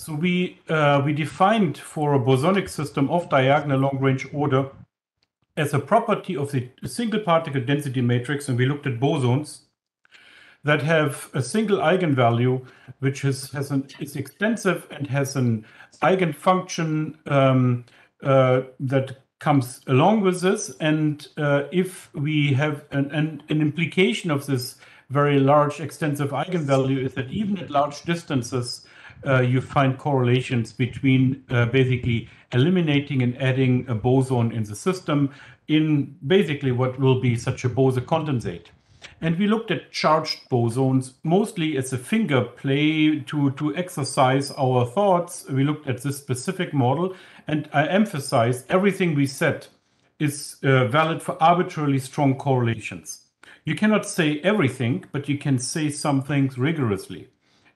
So we uh, we defined for a bosonic system of diagonal long-range order as a property of the single particle density matrix, and we looked at bosons that have a single eigenvalue, which is has an is extensive and has an eigenfunction um, uh, that comes along with this. And uh, if we have an, an, an implication of this very large extensive eigenvalue is that even at large distances, uh, you find correlations between uh, basically eliminating and adding a boson in the system in basically what will be such a Bose condensate. And we looked at charged bosons mostly as a finger play to, to exercise our thoughts. We looked at this specific model, and I emphasize everything we said is uh, valid for arbitrarily strong correlations. You cannot say everything, but you can say some things rigorously.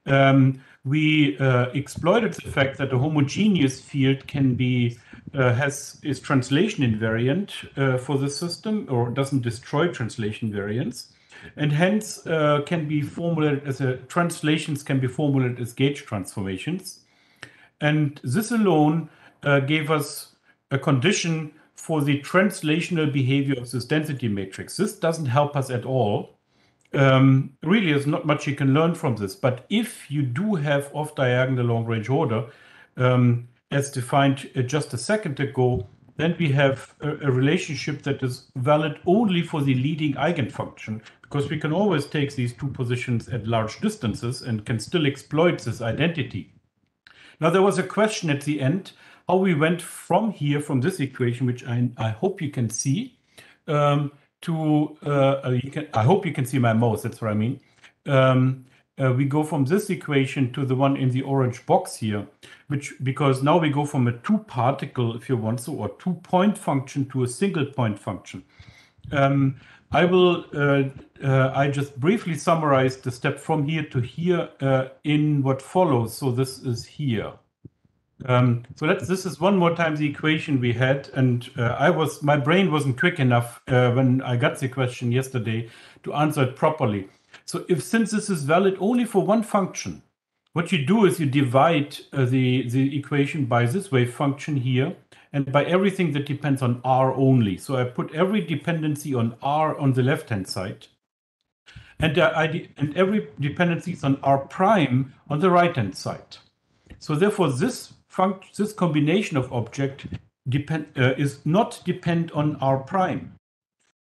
Um, we uh, exploited the fact that a homogeneous field can be uh, has is translation invariant uh, for the system or doesn't destroy translation variance and hence uh, can be formulated as a translations can be formulated as gauge transformations. And this alone uh, gave us a condition for the translational behavior of this density matrix. This doesn't help us at all um, really there's not much you can learn from this but if you do have off diagonal long range order um, as defined uh, just a second ago then we have a, a, relationship that is valid only for the leading eigenfunction because we can always take these two positions at large distances and can still exploit this identity. Now, there was a question at the end how we went from here, from this equation, which I, I hope you can see, um, to, uh, can, I hope you can see my mouse, that's what I mean. Um, uh, we go from this equation to the one in the orange box here, which because now we go from a two particle, if you want so, or two point function to a single point function. Um, I will, uh, uh, I just briefly summarize the step from here to here uh, in what follows. So this is here. Um, so let's, this is one more time the equation we had, and uh, I was, my brain wasn't quick enough uh, when I got the question yesterday to answer it properly. So if since this is valid only for one function, what you do is you divide uh, the, the equation by this wave function here and by everything that depends on r only. So I put every dependency on r on the left-hand side and, uh, I and every dependency is on r prime on the right-hand side. So therefore this this combination of object depend, uh, is not depend on r prime.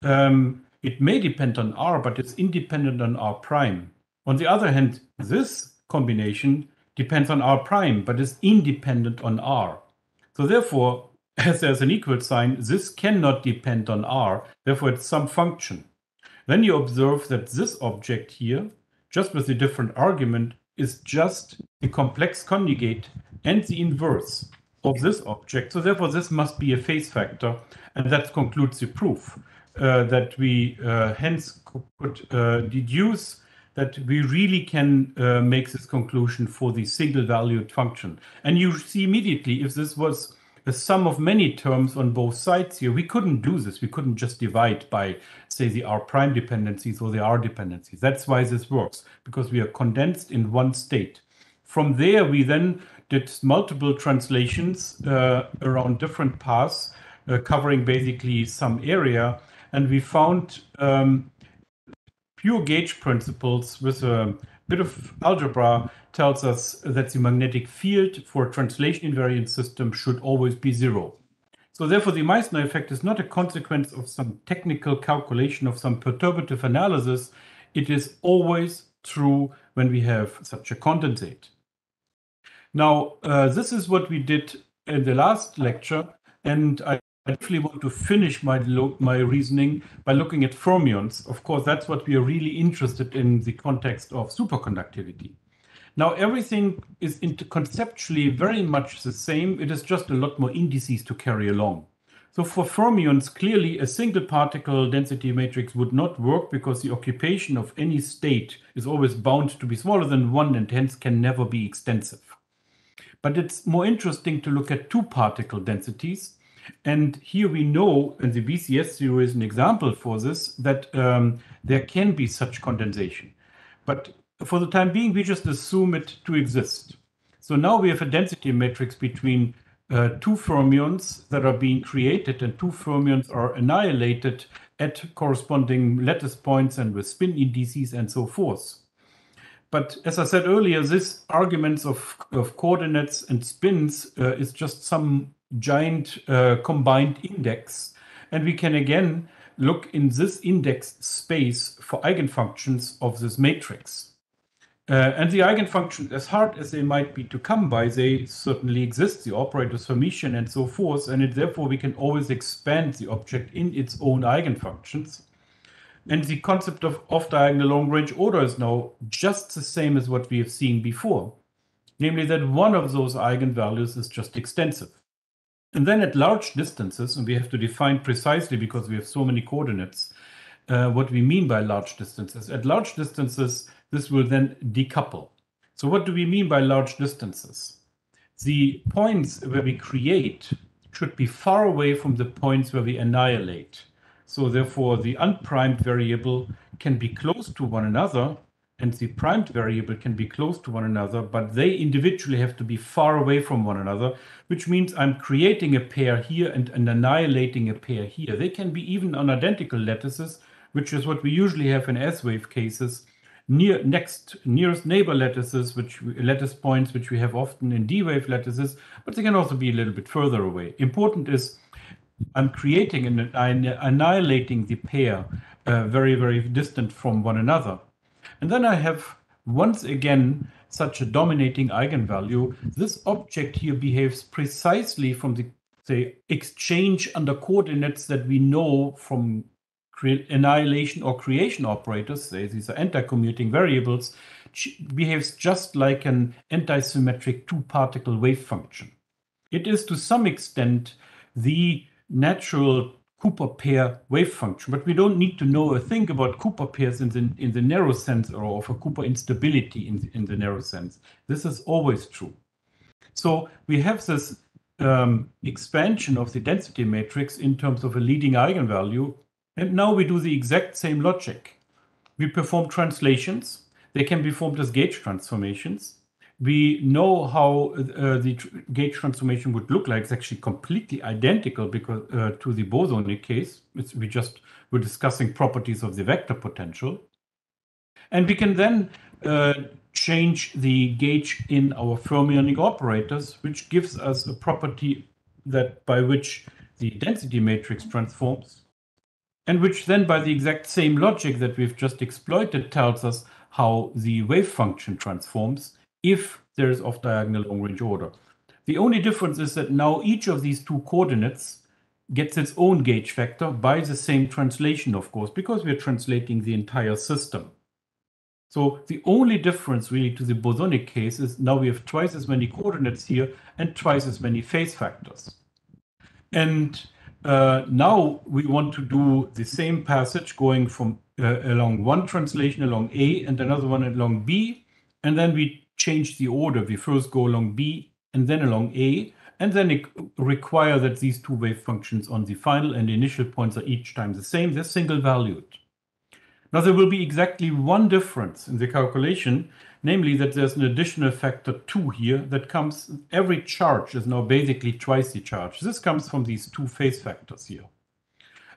Um, it may depend on R, but it's independent on R prime. On the other hand, this combination depends on R prime, but is independent on R. So therefore, as there's an equal sign, this cannot depend on R, therefore it's some function. Then you observe that this object here, just with a different argument, is just the complex conjugate and the inverse of this object. So therefore, this must be a phase factor, and that concludes the proof. Uh, that we uh, hence could uh, deduce that we really can uh, make this conclusion for the single valued function. And you see immediately if this was a sum of many terms on both sides here, we couldn't do this. We couldn't just divide by, say, the R prime dependencies or the R dependencies. That's why this works, because we are condensed in one state. From there, we then did multiple translations uh, around different paths, uh, covering basically some area and we found um, pure gauge principles with a bit of algebra tells us that the magnetic field for translation invariant system should always be zero. So therefore, the Meissner effect is not a consequence of some technical calculation of some perturbative analysis. It is always true when we have such a condensate. Now, uh, this is what we did in the last lecture, and I I definitely want to finish my my reasoning by looking at fermions. Of course, that's what we are really interested in the context of superconductivity. Now, everything is conceptually very much the same. It is just a lot more indices to carry along. So for fermions, clearly a single particle density matrix would not work because the occupation of any state is always bound to be smaller than one and hence can never be extensive. But it's more interesting to look at two particle densities and here we know, and the BCS theory is an example for this, that um, there can be such condensation. But for the time being, we just assume it to exist. So now we have a density matrix between uh, two fermions that are being created and two fermions are annihilated at corresponding lattice points and with spin indices and so forth. But as I said earlier, this arguments of, of coordinates and spins uh, is just some giant uh, combined index. And we can again look in this index space for eigenfunctions of this matrix. Uh, and the eigenfunctions, as hard as they might be to come by, they certainly exist, the operators Hermitian and so forth, and it, therefore we can always expand the object in its own eigenfunctions. And the concept of off-diagonal long-range order is now just the same as what we have seen before, namely that one of those eigenvalues is just extensive. And then at large distances, and we have to define precisely because we have so many coordinates, uh, what we mean by large distances. At large distances, this will then decouple. So what do we mean by large distances? The points where we create should be far away from the points where we annihilate. So therefore, the unprimed variable can be close to one another, and the primed variable can be close to one another, but they individually have to be far away from one another, which means I'm creating a pair here and, and annihilating a pair here. They can be even on identical lattices, which is what we usually have in S-wave cases, near next nearest neighbor lattices, which lattice points, which we have often in D-wave lattices, but they can also be a little bit further away. Important is I'm creating and annihilating the pair uh, very, very distant from one another. And then I have once again such a dominating eigenvalue. This object here behaves precisely from the say exchange under coordinates that we know from annihilation or creation operators, say these are anti-commuting variables, behaves just like an anti-symmetric two-particle wave function. It is to some extent the natural Cooper pair wave function, but we don't need to know a thing about Cooper pairs in the in the narrow sense or of a Cooper instability in the, in the narrow sense. This is always true. So we have this um, expansion of the density matrix in terms of a leading eigenvalue, and now we do the exact same logic. We perform translations. They can be formed as gauge transformations we know how uh, the gauge transformation would look like. It's actually completely identical because uh, to the bosonic case. It's, we just were discussing properties of the vector potential. And we can then uh, change the gauge in our fermionic operators, which gives us a property that by which the density matrix transforms, and which then by the exact same logic that we've just exploited tells us how the wave function transforms if there is off diagonal long range order. The only difference is that now each of these two coordinates gets its own gauge factor by the same translation, of course, because we're translating the entire system. So the only difference really to the bosonic case is now we have twice as many coordinates here and twice as many phase factors. And uh, now we want to do the same passage going from uh, along one translation along A and another one along B. And then we change the order. We first go along B and then along A, and then require that these two wave functions on the final and initial points are each time the same. They're single valued. Now there will be exactly one difference in the calculation, namely that there's an additional factor 2 here that comes, every charge is now basically twice the charge. This comes from these two phase factors here.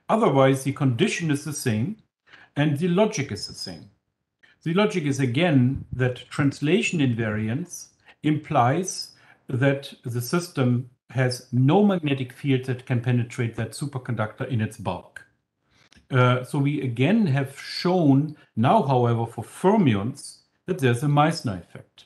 Otherwise, the condition is the same and the logic is the same. The logic is again that translation invariance implies that the system has no magnetic field that can penetrate that superconductor in its bulk. Uh, so we again have shown now, however, for fermions that there's a Meissner effect.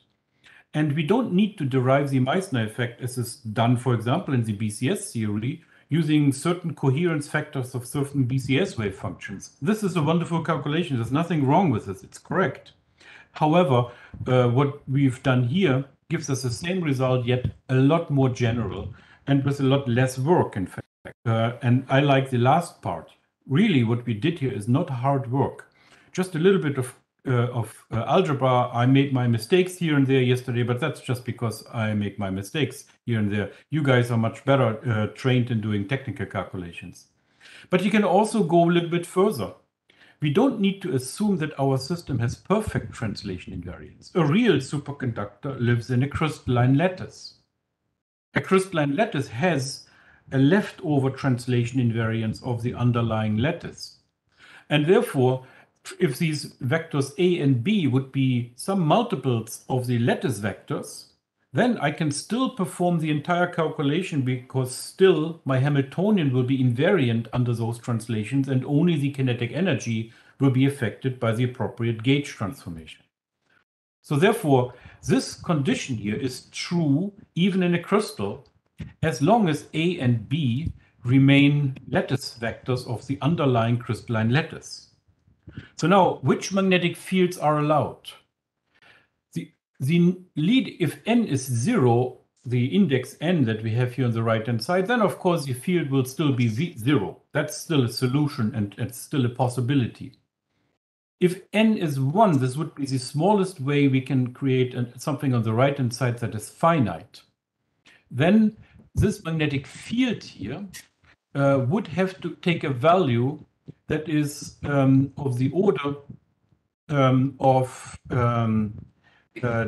And we don't need to derive the Meissner effect as is done, for example, in the BCS theory, using certain coherence factors of certain BCS wave functions. This is a wonderful calculation. There's nothing wrong with this. It's correct. However, uh, what we've done here gives us the same result, yet a lot more general and with a lot less work, in fact. Uh, and I like the last part. Really, what we did here is not hard work. Just a little bit of of uh, algebra. I made my mistakes here and there yesterday, but that's just because I make my mistakes here and there. You guys are much better uh, trained in doing technical calculations. But you can also go a little bit further. we don't need to assume that our system has perfect translation invariance. A real superconductor lives in a crystalline lattice. A crystalline lattice has a leftover translation invariance of the underlying lattice. And therefore, if these vectors A and B would be some multiples of the lattice vectors, then I can still perform the entire calculation because still my Hamiltonian will be invariant under those translations and only the kinetic energy will be affected by the appropriate gauge transformation. So therefore, this condition here is true even in a crystal as long as A and B remain lattice vectors of the underlying crystalline lattice. So now, which magnetic fields are allowed? The, the lead, if n is zero, the index n that we have here on the right-hand side, then of course the field will still be zero. That's still a solution and it's still a possibility. If n is 1, this would be the smallest way we can create an, something on the right-hand side that is finite. Then this magnetic field here uh, would have to take a value that is um, of the order um, of, um, uh,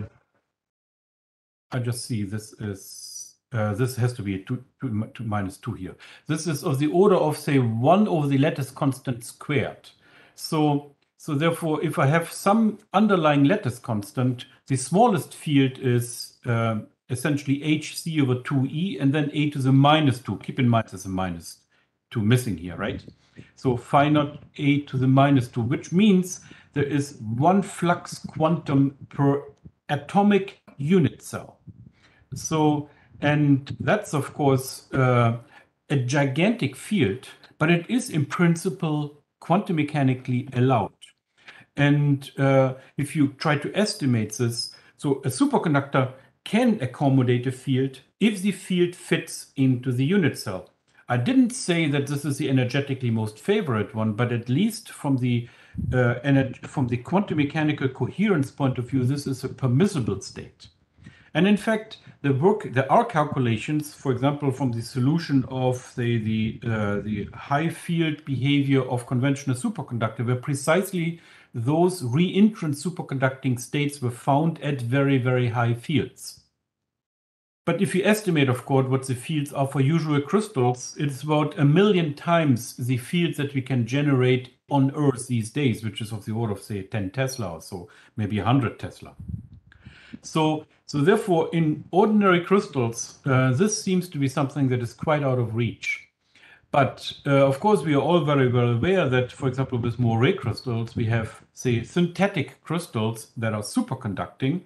I just see this is, uh, this has to be two, two, two minus 2 here. This is of the order of, say, 1 over the lattice constant squared. So, so therefore, if I have some underlying lattice constant, the smallest field is uh, essentially hc over 2e and then a to the minus 2. Keep in mind there's a minus 2 missing here, right? So phi naught a to the minus 2, which means there is one flux quantum per atomic unit cell. So, and that's of course uh, a gigantic field, but it is in principle quantum mechanically allowed. And uh, if you try to estimate this, so a superconductor can accommodate a field if the field fits into the unit cell. I didn't say that this is the energetically most favorite one, but at least from the uh, from the quantum mechanical coherence point of view, this is a permissible state. And in fact, the work, there are calculations, for example, from the solution of the the, uh, the high field behavior of conventional superconductor, where precisely those reentrant superconducting states were found at very, very high fields. But if you estimate, of course, what the fields are for usual crystals, it's about a million times the fields that we can generate on Earth these days, which is of the order of, say, 10 Tesla or so, maybe 100 Tesla. So, so therefore, in ordinary crystals, uh, this seems to be something that is quite out of reach. But uh, of course, we are all very well aware that, for example, with Moiré crystals, we have, say, synthetic crystals that are superconducting,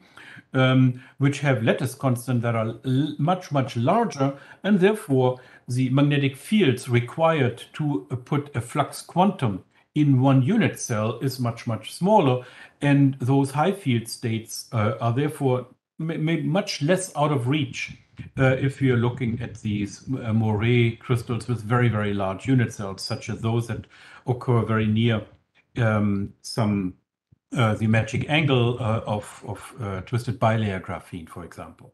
um, which have lattice constants that are much, much larger, and therefore the magnetic fields required to uh, put a flux quantum in one unit cell is much, much smaller. And those high field states uh, are therefore much less out of reach uh, if you're looking at these uh, Moiré crystals with very, very large unit cells, such as those that occur very near um, some uh, the magic angle uh, of, of uh, twisted bilayer graphene, for example.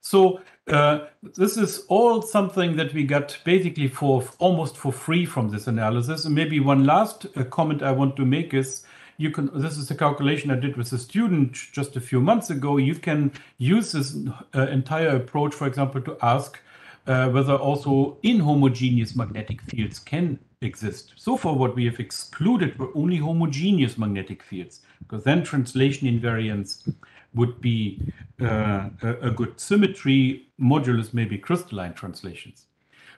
So uh, this is all something that we got basically for almost for free from this analysis. And maybe one last comment I want to make is you can this is a calculation i did with a student just a few months ago you can use this uh, entire approach for example to ask uh, whether also inhomogeneous magnetic fields can exist. So far what we have excluded were only homogeneous magnetic fields because then translation invariance would be uh, a, a good symmetry. Modulus maybe crystalline translations.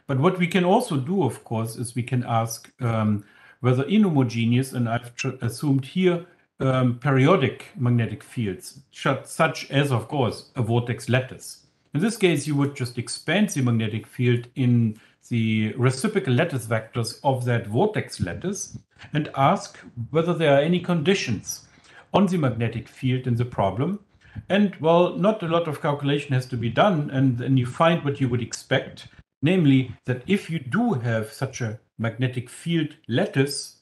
But what we can also do of course is we can ask um, whether inhomogeneous, and I've assumed here um, periodic magnetic fields, such as, of course, a vortex lattice. In this case, you would just expand the magnetic field in the reciprocal lattice vectors of that vortex lattice and ask whether there are any conditions on the magnetic field in the problem. And well, not a lot of calculation has to be done, and then you find what you would expect, namely that if you do have such a magnetic field lattice,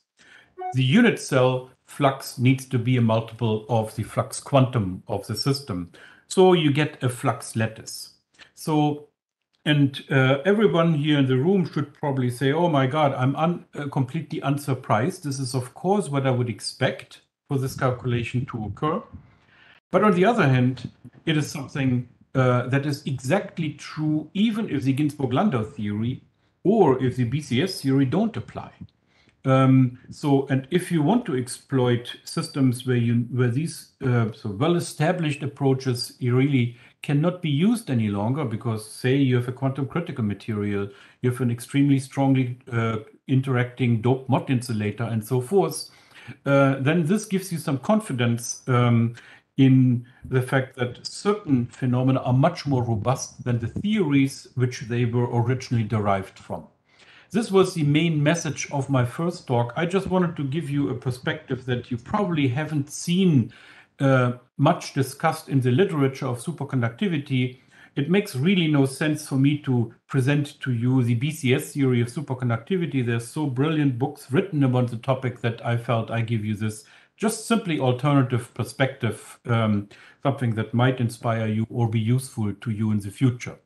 the unit cell flux needs to be a multiple of the flux quantum of the system. So you get a flux lattice. So, And uh, everyone here in the room should probably say, oh my God, I'm un uh, completely unsurprised. This is, of course, what I would expect for this calculation to occur. But on the other hand, it is something uh, that is exactly true even if the Ginzburg-Landau theory or if the BCS theory don't apply. Um, so, and if you want to exploit systems where you where these uh, so well-established approaches really cannot be used any longer because, say, you have a quantum critical material, you have an extremely strongly uh, interacting dope Mott insulator, and so forth, uh, then this gives you some confidence um, in the fact that certain phenomena are much more robust than the theories which they were originally derived from. This was the main message of my first talk. I just wanted to give you a perspective that you probably haven't seen uh, much discussed in the literature of superconductivity. It makes really no sense for me to present to you the BCS theory of superconductivity. There's so brilliant books written about the topic that I felt I give you this just simply alternative perspective, um, something that might inspire you or be useful to you in the future.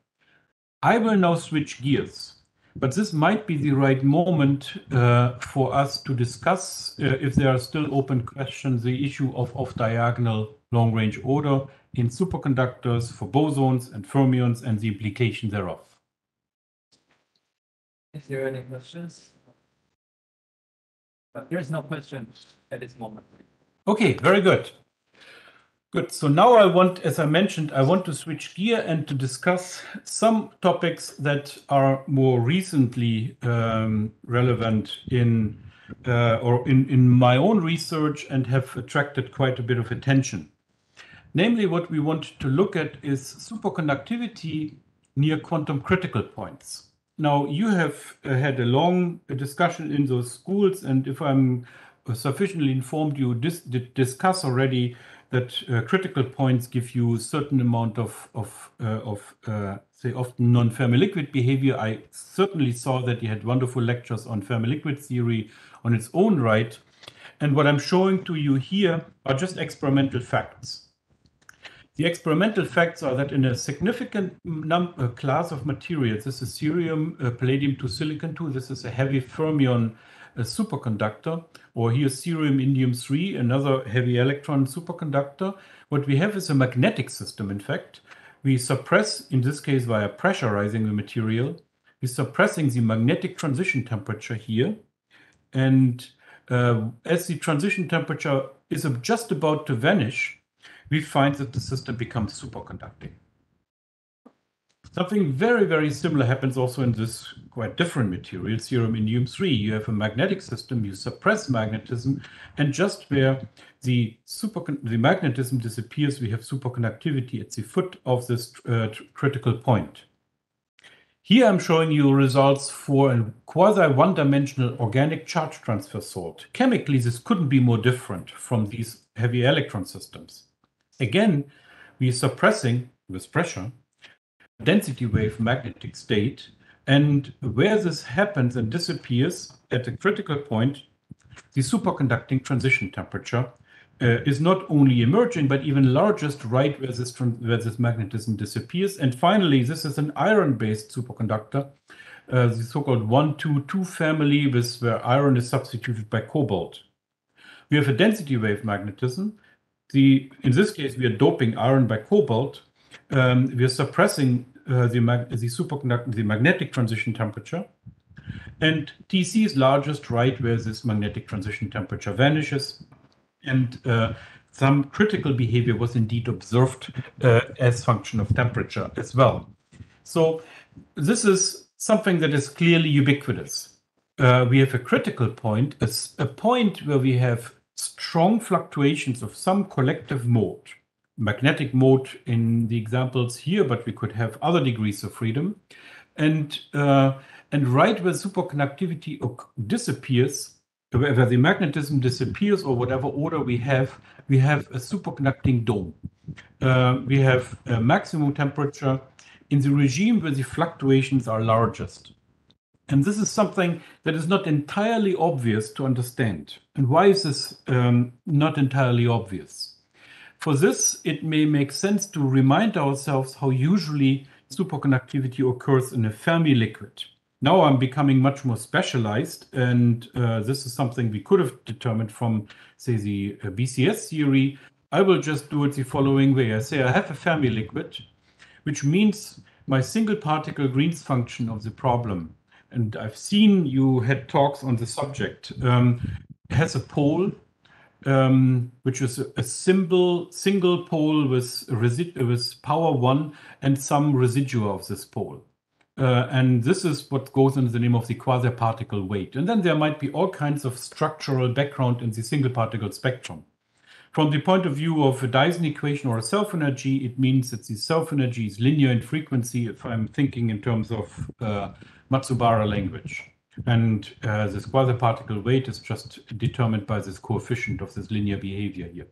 I will now switch gears, but this might be the right moment uh, for us to discuss, uh, if there are still open questions, the issue of off-diagonal long-range order in superconductors for bosons and fermions and the implication thereof. Is there any questions? But there's no questions at this moment. Okay, very good. Good. So now I want, as I mentioned, I want to switch gear and to discuss some topics that are more recently um, relevant in uh, or in, in my own research and have attracted quite a bit of attention. Namely, what we want to look at is superconductivity near quantum critical points. Now, you have uh, had a long discussion in those schools, and if I'm sufficiently informed, you dis discuss already that uh, critical points give you a certain amount of of uh, of uh, say often non-Fermi liquid behavior. I certainly saw that you had wonderful lectures on Fermi liquid theory on its own right, and what I'm showing to you here are just experimental facts. The experimental facts are that in a significant uh, class of materials, this is cerium, uh, palladium to silicon 2, this is a heavy fermion a superconductor, or here cerium indium 3, another heavy electron superconductor. What we have is a magnetic system, in fact. We suppress, in this case via pressurizing the material, we're suppressing the magnetic transition temperature here. And uh, as the transition temperature is just about to vanish, we find that the system becomes superconducting. Something very, very similar happens also in this quite different material, cerium indium 3. You have a magnetic system, you suppress magnetism, and just where the, super, the magnetism disappears, we have superconductivity at the foot of this uh, critical point. Here I'm showing you results for a quasi one-dimensional organic charge transfer salt. Chemically, this couldn't be more different from these heavy electron systems. Again, we are suppressing with pressure density wave magnetic state. And where this happens and disappears at a critical point, the superconducting transition temperature uh, is not only emerging, but even largest right where this, where this magnetism disappears. And finally, this is an iron-based superconductor, uh, the so-called 122 family, with where iron is substituted by cobalt. We have a density wave magnetism. The, in this case, we are doping iron by cobalt. Um, we are suppressing uh, the, the superconductor, the magnetic transition temperature. And Tc is largest right where this magnetic transition temperature vanishes. And uh, some critical behavior was indeed observed uh, as function of temperature as well. So this is something that is clearly ubiquitous. Uh, we have a critical point, a, a point where we have strong fluctuations of some collective mode magnetic mode in the examples here, but we could have other degrees of freedom. And, uh, and right where superconductivity disappears, where the magnetism disappears or whatever order we have, we have a superconducting dome. Uh, we have a maximum temperature in the regime where the fluctuations are largest. And this is something that is not entirely obvious to understand. And why is this um, not entirely obvious? For this, it may make sense to remind ourselves how usually superconductivity occurs in a Fermi liquid. Now I'm becoming much more specialized, and uh, this is something we could have determined from, say, the uh, BCS theory. I will just do it the following way. I say I have a Fermi liquid, which means my single particle Green's function of the problem, and I've seen you had talks on the subject, um, has a pole um, which is a, symbol, single pole with, with power one and some residue of this pole. Uh, and this is what goes under the name of the quasi-particle weight. And then there might be all kinds of structural background in the single particle spectrum. From the point of view of a Dyson equation or a self-energy, it means that the self-energy is linear in frequency if I'm thinking in terms of uh, Matsubara language. And uh, this quasi-particle weight is just determined by this coefficient of this linear behavior here.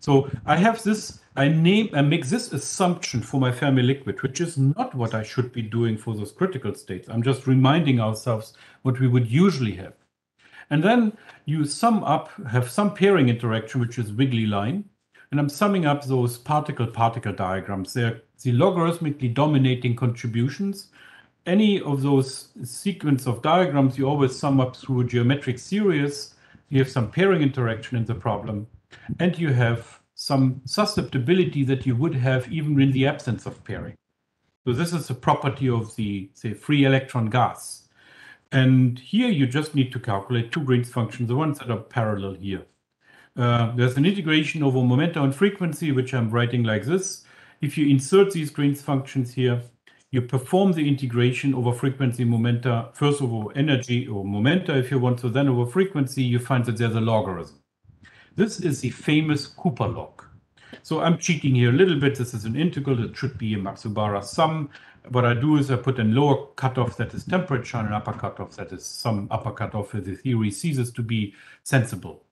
So I have this, I name, I make this assumption for my Fermi liquid, which is not what I should be doing for those critical states. I'm just reminding ourselves what we would usually have. And then you sum up, have some pairing interaction, which is wiggly line. And I'm summing up those particle-particle diagrams. They're the logarithmically dominating contributions any of those sequence of diagrams, you always sum up through a geometric series. You have some pairing interaction in the problem, and you have some susceptibility that you would have even in the absence of pairing. So this is a property of the, say, free electron gas. And here you just need to calculate two Green's functions, the ones that are parallel here. Uh, there's an integration over momentum and frequency, which I'm writing like this. If you insert these Green's functions here, you perform the integration over frequency momenta, first over energy or momenta, if you want to, then over frequency, you find that there's a logarithm. This is the famous Cooper log. So I'm cheating here a little bit. This is an integral. It should be a Matsubara sum. What I do is I put a lower cutoff that is temperature and an upper cutoff that is some upper cutoff the theory ceases to be sensible.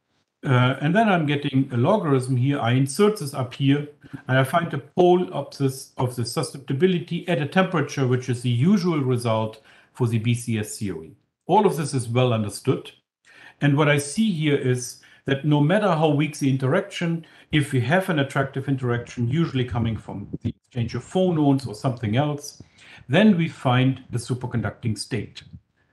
Uh, and then I'm getting a logarithm here. I insert this up here, and I find the pole of this of the susceptibility at a temperature, which is the usual result for the BCS theory. All of this is well understood. And what I see here is that no matter how weak the interaction, if we have an attractive interaction, usually coming from the exchange of phonons or something else, then we find the superconducting state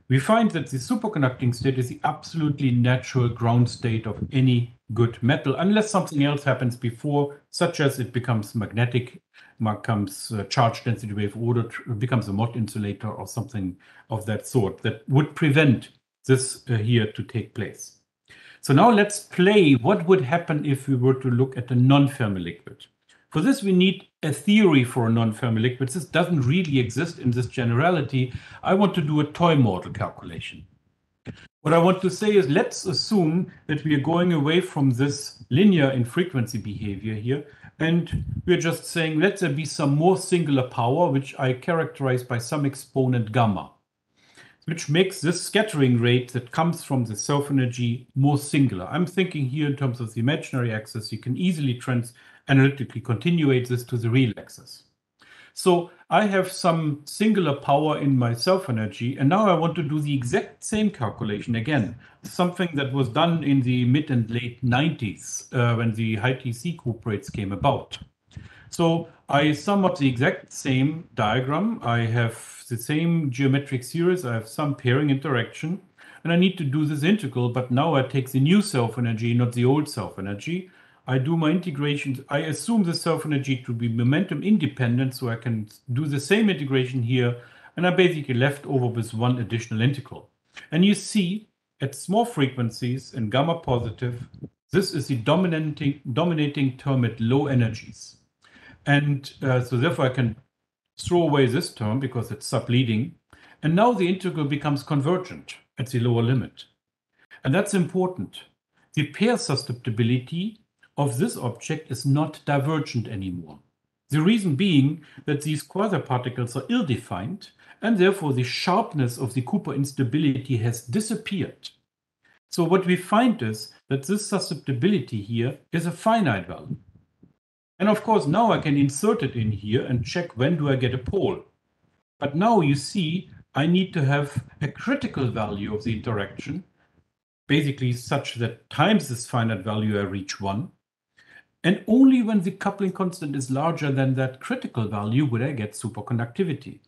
we find that the superconducting state is the absolutely natural ground state of any good metal, unless something else happens before, such as it becomes magnetic, becomes uh, charge density wave ordered, becomes a Mott insulator or something of that sort that would prevent this uh, here to take place. So now let's play what would happen if we were to look at a non-Fermi liquid. For this, we need a theory for a non-Fermi liquid. This doesn't really exist in this generality. I want to do a toy model calculation. What I want to say is let's assume that we are going away from this linear in frequency behavior here, and we're just saying let there be some more singular power, which I characterize by some exponent gamma, which makes this scattering rate that comes from the self energy more singular. I'm thinking here in terms of the imaginary axis, you can easily trans analytically continuate this to the real axis. So I have some singular power in my self energy, and now I want to do the exact same calculation again, something that was done in the mid and late 90s uh, when the high TC cuprates came about. So I sum up the exact same diagram. I have the same geometric series. I have some pairing interaction, and I need to do this integral, but now I take the new self energy, not the old self energy. I do my integrations. I assume the self energy to be momentum independent, so I can do the same integration here, and I'm basically left over with one additional integral. And you see at small frequencies in gamma positive, this is the dominating, dominating term at low energies. And uh, so therefore I can throw away this term because it's subleading. And now the integral becomes convergent at the lower limit. And that's important. The pair susceptibility of this object is not divergent anymore. The reason being that these quasi-particles are ill-defined, and therefore the sharpness of the Cooper instability has disappeared. So what we find is that this susceptibility here is a finite value. And of course, now I can insert it in here and check when do I get a pole. But now you see I need to have a critical value of the interaction, basically such that times this finite value I reach one, And only when the coupling constant is larger than that critical value would I get superconductivity.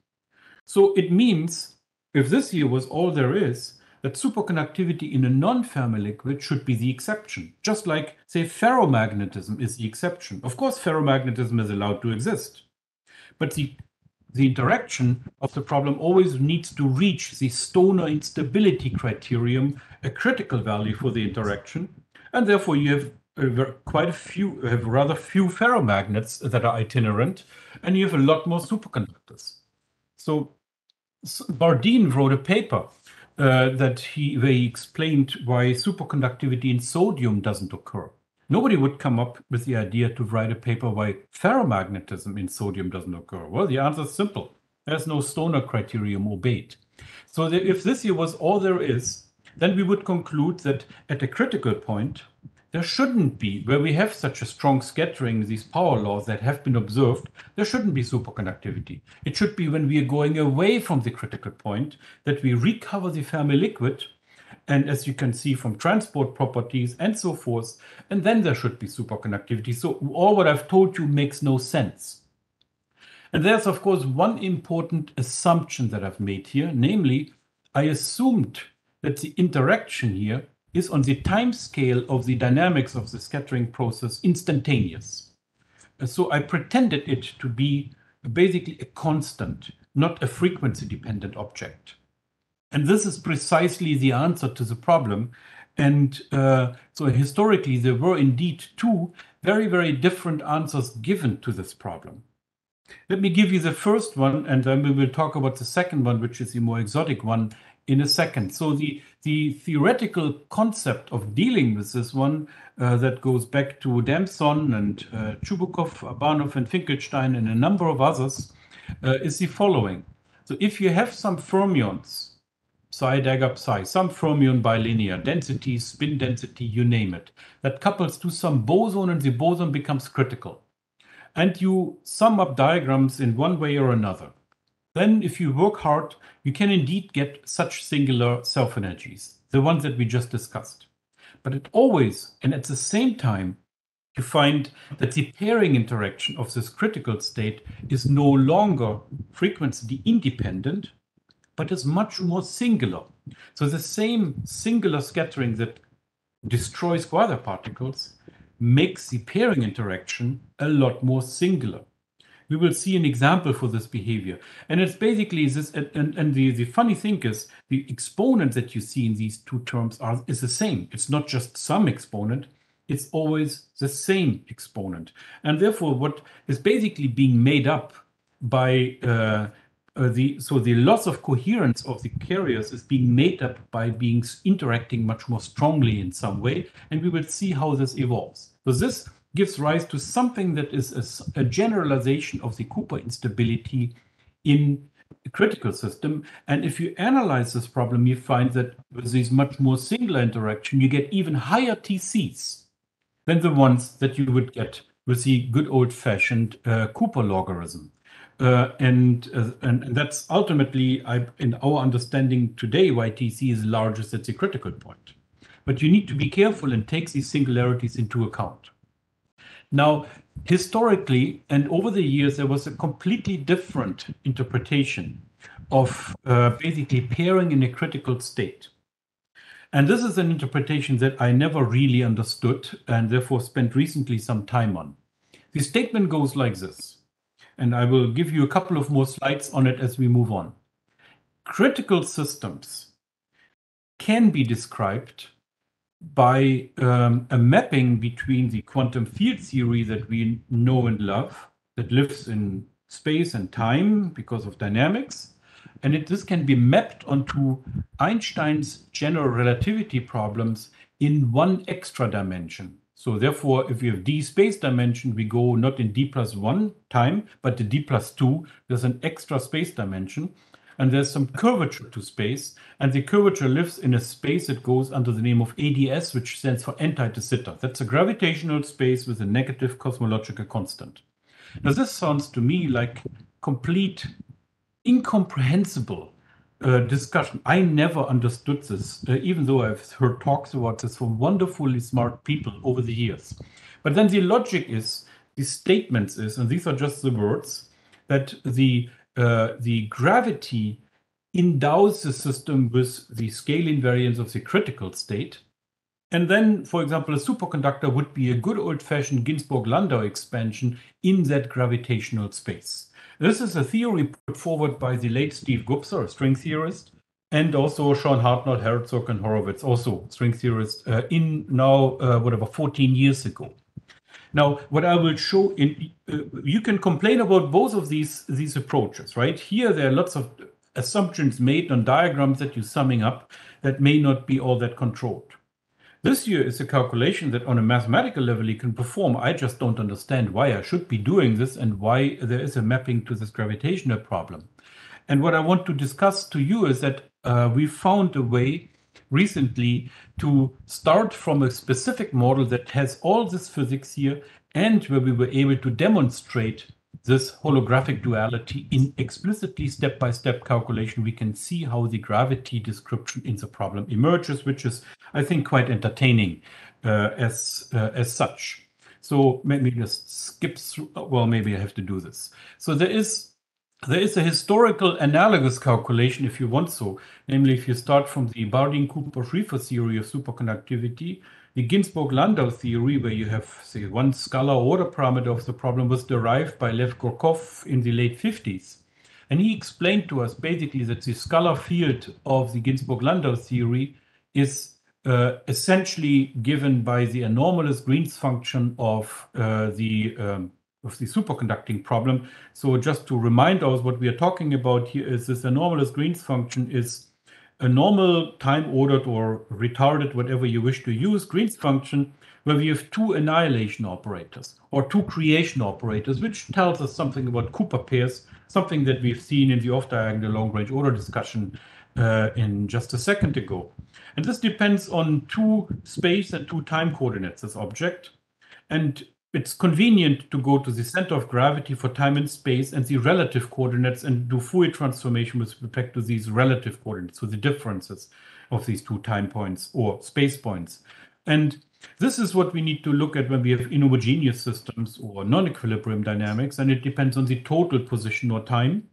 So it means if this here was all there is, that superconductivity in a non-Fermi liquid should be the exception, just like, say, ferromagnetism is the exception. Of course, ferromagnetism is allowed to exist, but the, the interaction of the problem always needs to reach the Stoner instability criterion, a critical value for the interaction, and therefore you have quite a few, have rather few ferromagnets that are itinerant, and you have a lot more superconductors. So Bardeen wrote a paper uh, that he where he explained why superconductivity in sodium doesn't occur. Nobody would come up with the idea to write a paper why ferromagnetism in sodium doesn't occur. Well, the answer is simple. There's no Stoner criterion obeyed. So if this here was all there is, then we would conclude that at a critical point, there shouldn't be, where we have such a strong scattering, these power laws that have been observed, there shouldn't be superconductivity. It should be when we are going away from the critical point that we recover the Fermi liquid, and as you can see from transport properties and so forth, and then there should be superconductivity. So all what I've told you makes no sense. And there's, of course, one important assumption that I've made here, namely, I assumed that the interaction here is on the time scale of the dynamics of the scattering process instantaneous. So I pretended it to be basically a constant, not a frequency dependent object. And this is precisely the answer to the problem. And uh, so historically, there were indeed two very, very different answers given to this problem. Let me give you the first one, and then we will talk about the second one, which is the more exotic one, in a second. So the the theoretical concept of dealing with this one uh, that goes back to Dam Son and uh, Chubukov, Abanov, and Finkelstein, and a number of others, uh, is the following. So if you have some fermions, psi, dagger, psi, some fermion bilinear, density, spin density, you name it, that couples to some boson and the boson becomes critical. And you sum up diagrams in one way or another then if you work hard, you can indeed get such singular self-energies, the ones that we just discussed. But it always, and at the same time, you find that the pairing interaction of this critical state is no longer frequency independent, but is much more singular. So the same singular scattering that destroys quasi-particles makes the pairing interaction a lot more singular we will see an example for this behavior. And it's basically this, and, and the, the funny thing is the exponent that you see in these two terms are is the same. It's not just some exponent, it's always the same exponent. And therefore, what is basically being made up by uh, uh, the so the loss of coherence of the carriers is being made up by being interacting much more strongly in some way, and we will see how this evolves. So this gives rise to something that is a, a generalization of the Cooper instability in a critical system. And if you analyze this problem, you find that with these much more singular interaction, you get even higher TCs than the ones that you would get with the good old-fashioned uh, Cooper logarithm. Uh, and, uh, and, that's ultimately, I, in our understanding today, why TC is largest at the critical point. But you need to be careful and take these singularities into account. Now, historically and over the years, there was a completely different interpretation of uh, basically pairing in a critical state. And this is an interpretation that I never really understood and therefore spent recently some time on. The statement goes like this, and I will give you a couple of more slides on it as we move on. Critical systems can be described by um, a mapping between the quantum field theory that we know and love, that lives in space and time because of dynamics, and it, this can be mapped onto Einstein's general relativity problems in one extra dimension. So therefore, if we have d space dimension, we go not in d plus one time, but the d plus two. There's an extra space dimension and there's some curvature to space, and the curvature lives in a space that goes under the name of ADS, which stands for anti-de Sitter. That's a gravitational space with a negative cosmological constant. Now, this sounds to me like complete incomprehensible uh, discussion. I never understood this, uh, even though I've heard talks about this from wonderfully smart people over the years. But then the logic is, the statements is, and these are just the words, that the uh, the gravity endows the system with the scale invariance of the critical state. And then, for example, a superconductor would be a good old-fashioned Ginzburg-Landau expansion in that gravitational space. This is a theory put forward by the late Steve Gubser, a string theorist, and also Sean Hartnoll, Herzog, and Horowitz, also string theorists, uh, in now, uh, whatever, 14 years ago. Now, what I will show in, uh, you can complain about both of these, these approaches, right? Here, there are lots of assumptions made on diagrams that you're summing up that may not be all that controlled. This here is a calculation that on a mathematical level you can perform. I just don't understand why I should be doing this and why there is a mapping to this gravitational problem. And what I want to discuss to you is that uh, we found a way recently to start from a specific model that has all this physics here and where we were able to demonstrate this holographic duality in explicitly step-by-step calculation, we can see how the gravity description in the problem emerges, which is, I think, quite entertaining uh, as uh, as such. So maybe just skip through. Well, maybe I have to do this. So there is there is a historical analogous calculation, if you want so, namely if you start from the Bardeen-Cooper-Schrieffer theory of superconductivity, the Ginzburg-Landau theory, where you have, say, one scalar order parameter of the problem, was derived by Lev Gorkov in the late 50s. And he explained to us basically that the scalar field of the Ginzburg-Landau theory is uh, essentially given by the anomalous Green's function of uh, the um, of the superconducting problem. So just to remind us what we are talking about here is this anomalous Green's function is a normal time ordered or retarded, whatever you wish to use, Green's function, where we have two annihilation operators or two creation operators, which tells us something about Cooper pairs, something that we've seen in the off-diagonal long-range order discussion uh, in just a second ago. And this depends on two space and two time coordinates, this object. And it's convenient to go to the center of gravity for time and space and the relative coordinates and do Fourier transformation with respect to these relative coordinates, so the differences of these two time points or space points. And this is what we need to look at when we have inhomogeneous systems or non-equilibrium dynamics, and it depends on the total position or time.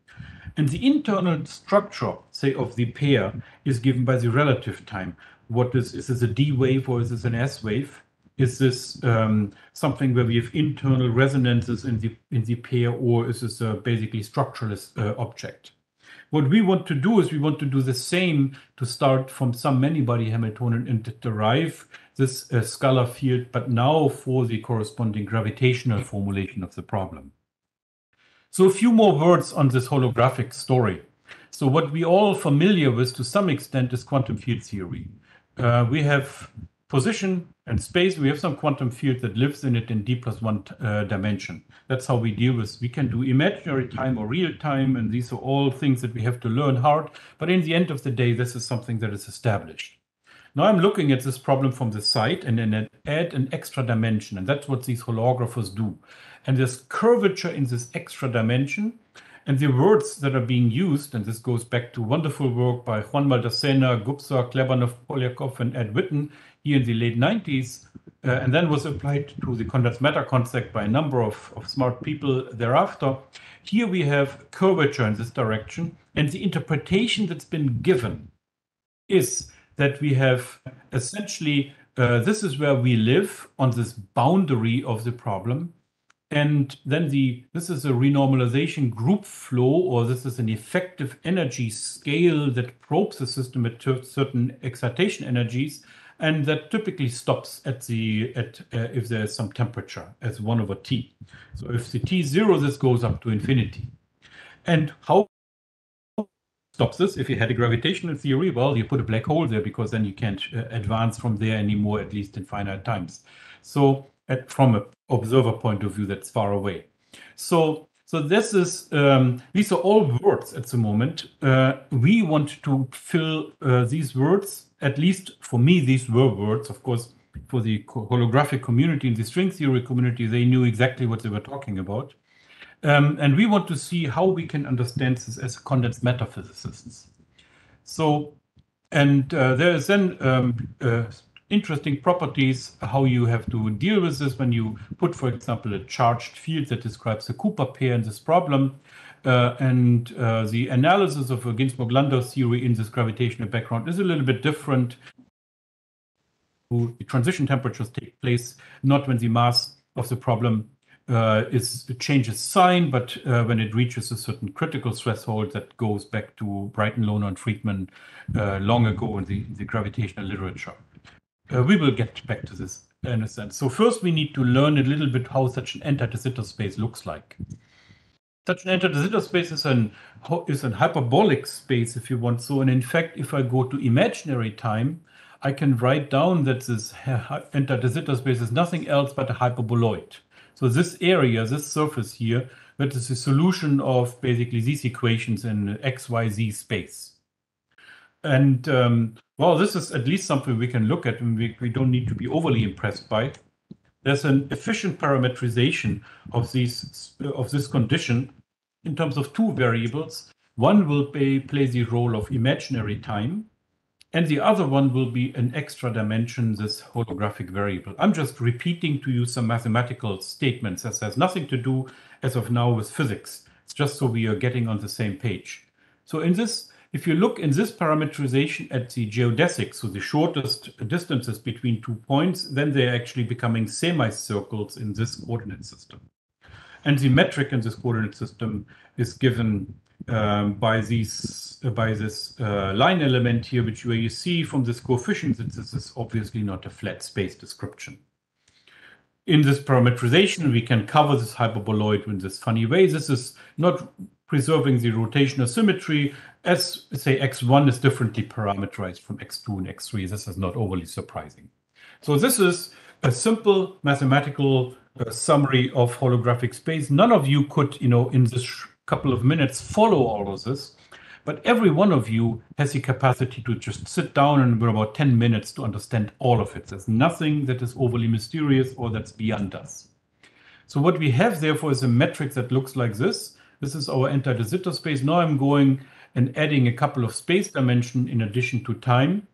And the internal structure, say, of the pair is given by the relative time. What this? is, is this a D wave or is this an S wave? Is this um, something where we have internal resonances in the in the pair, or is this a basically structureless uh, object? What we want to do is we want to do the same to start from some many-body Hamiltonian and derive this uh, scalar field, but now for the corresponding gravitational formulation of the problem. So a few more words on this holographic story. So what we all familiar with to some extent is quantum field theory. Uh, we have position and space, we have some quantum field that lives in it in d plus one uh, dimension. That's how we deal with. We can do imaginary time or real time, and these are all things that we have to learn hard. But in the end of the day, this is something that is established. Now I'm looking at this problem from the side and then add an extra dimension, and that's what these holographers do. And there's curvature in this extra dimension, and the words that are being used, and this goes back to wonderful work by Juan Maldacena, Gubser, Klebanov, Polyakov, and Ed Witten here in the late 90s, uh, and then was applied to the condensed matter concept by a number of, of smart people thereafter. Here we have curvature in this direction, and the interpretation that's been given is that we have essentially uh, this is where we live on this boundary of the problem. And then the this is a renormalization group flow, or this is an effective energy scale that probes the system at certain excitation energies and that typically stops at the at uh, if there's some temperature as 1 over t. So if the t is 0, this goes up to infinity. And how stops this? If you had a gravitational theory, well, you put a black hole there because then you can't uh, advance from there anymore, at least in finite times. So at, from an observer point of view, that's far away. So so this is um, these are all words at the moment. Uh, we want to fill uh, these words at least for me, these were words. Of course, for the holographic community and the string theory community, they knew exactly what they were talking about. Um, and we want to see how we can understand this as condensed matter physicists. So, and uh, there is then um, uh, interesting properties, how you have to deal with this when you put, for example, a charged field that describes the Cooper pair in this problem. Uh, and uh, the analysis of a Ginzburg-Landau theory in this gravitational background is a little bit different. The transition temperatures take place not when the mass of the problem uh, is changes sign, but uh, when it reaches a certain critical threshold that goes back to Breitenlohner, and Freedman uh, long ago in the, the gravitational literature. Uh, we will get back to this in a sense. So first we need to learn a little bit how such an anti-de space looks like. Such an anti-de space is an is an hyperbolic space, if you want so. And in fact, if I go to imaginary time, I can write down that this anti-de space is nothing else but a hyperboloid. So this area, this surface here, that is the solution of basically these equations in XYZ space. And um, well, this is at least something we can look at and we, we don't need to be overly impressed by. There's an efficient parametrization of these of this condition in terms of two variables. One will play, play the role of imaginary time, and the other one will be an extra dimension, this holographic variable. I'm just repeating to you some mathematical statements that has nothing to do as of now with physics. It's just so we are getting on the same page. So in this if you look in this parameterization at the geodesics, so the shortest distances between two points, then they're actually becoming semicircles in this coordinate system. And the metric in this coordinate system is given um, by these uh, by this uh, line element here, which where you see from this coefficient that this is obviously not a flat space description. In this parameterization, we can cover this hyperboloid in this funny way. This is not preserving the rotational symmetry as say x1 is differently parameterized from x2 and x3. This is not overly surprising. So this is a simple mathematical uh, summary of holographic space. None of you could, you know, in this couple of minutes follow all of this, but every one of you has the capacity to just sit down and about 10 minutes to understand all of it. There's nothing that is overly mysterious or that's beyond us. So what we have therefore is a metric that looks like this. This is our anti-de Sitter space. Now I'm going and adding a couple of space dimension in addition to time.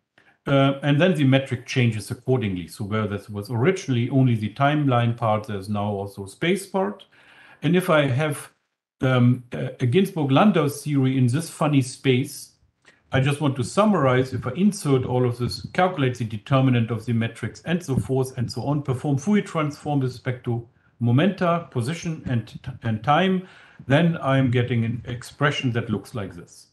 Uh, and then the metric changes accordingly. So where this was originally only the timeline part, there's now also space part. And if I have um, a Ginzburg-Landau theory in this funny space, I just want to summarize, if I insert all of this, calculate the determinant of the metrics and so forth and so on, perform Fourier transform with respect to momenta, position, and, and time, then I'm getting an expression that looks like this.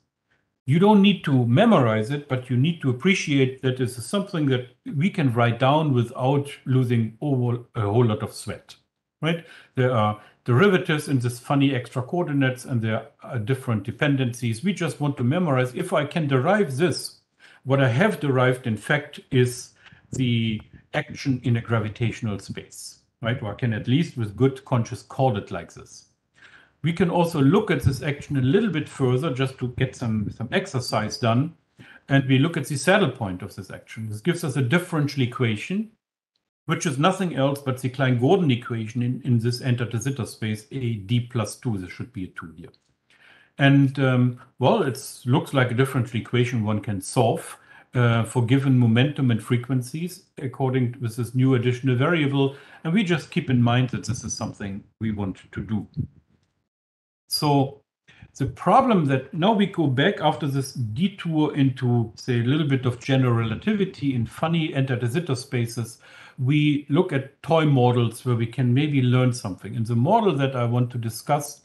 You don't need to memorize it, but you need to appreciate that this is something that we can write down without losing a whole lot of sweat, right? There are derivatives in this funny extra coordinates and there are different dependencies. We just want to memorize. If I can derive this, what I have derived, in fact, is the action in a gravitational space, right? Or I can at least with good conscience call it like this. We can also look at this action a little bit further just to get some, some exercise done. And we look at the saddle point of this action. This gives us a differential equation, which is nothing else but the Klein-Gordon equation in, in this anti-de Sitter space, a d plus 2. This should be a 2 here. And um, well, it looks like a differential equation one can solve uh, for given momentum and frequencies according to this new additional variable. And we just keep in mind that this is something we want to do. So the problem that now we go back after this detour into, say, a little bit of general relativity in funny Sitter spaces, we look at toy models where we can maybe learn something. And the model that I want to discuss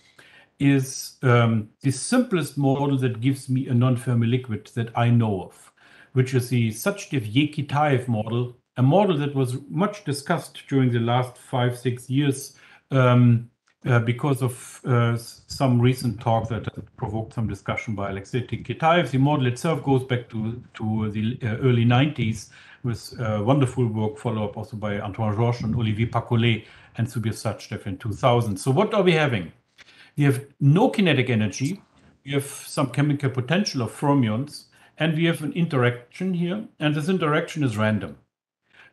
is um, the simplest model that gives me a non-Fermi liquid that I know of, which is the Sachdev-Ye-Kitaev model, a model that was much discussed during the last five, six years um, uh, because of uh, some recent talk that provoked some discussion by Alexei Kitaev. The model itself goes back to, to the uh, early 90s with uh, wonderful work followed up also by Antoine Georges and Olivier Parcollet and Subir Sachdev in 2000. So what are we having? We have no kinetic energy. We have some chemical potential of fermions, and we have an interaction here, and this interaction is random.